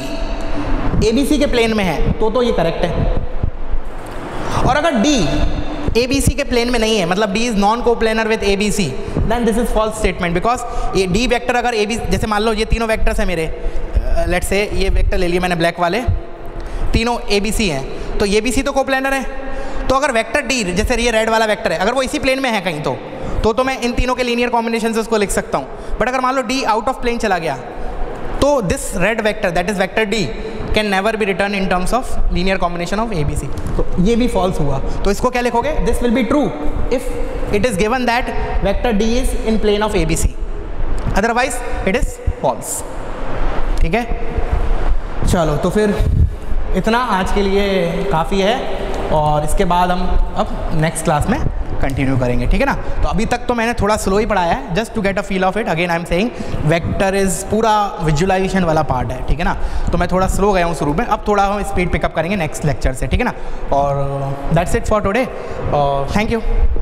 Speaker 1: ए बी सी के प्लेन में है तो तो ये करेक्ट है और अगर डी ए बी सी के प्लेन में नहीं है मतलब D is non coplanar with A B C then this is false statement because ये डी वैक्टर अगर ए बी जैसे मान लो ये तीनों वैक्टर्स हैं मेरे लेट uh, से ये वैक्टर ले लिए मैंने ब्लैक वाले तीनों ए बी सी हैं तो ए बी सी तो को प्लेनर है तो अगर वैक्टर डी जैसे ये रेड वाला वैक्टर है अगर वो इसी प्लेन में है कहीं तो तो तो मैं इन तीनों के लीनियर कॉम्बिनेशन से उसको लिख सकता हूँ बट अगर मान लो डी आउट ऑफ प्लेन चला गया तो this red vector that is vector D can never be written in terms of linear combination of A B C तो ये भी फॉल्स हुआ तो इसको क्या लिखोगे this will be true if it is given that vector D is in plane of A B C otherwise it is false ठीक है चलो तो फिर इतना आज के लिए काफ़ी है और इसके बाद हम अब नेक्स्ट क्लास में कंटिन्यू करेंगे ठीक है ना तो अभी तक तो मैंने थोड़ा स्लो ही पढ़ाया है just to get a feel of it again I am saying vector is पूरा विजुअलाइजेशन वाला पार्ट है ठीक है ना तो मैं थोड़ा स्लो गया हूँ शुरू में अब थोड़ा हम स्पीड पिकअप करेंगे नेक्स्ट लेक्चर से ठीक है ना और दैट्स इट फॉर टुडे और थैंक यू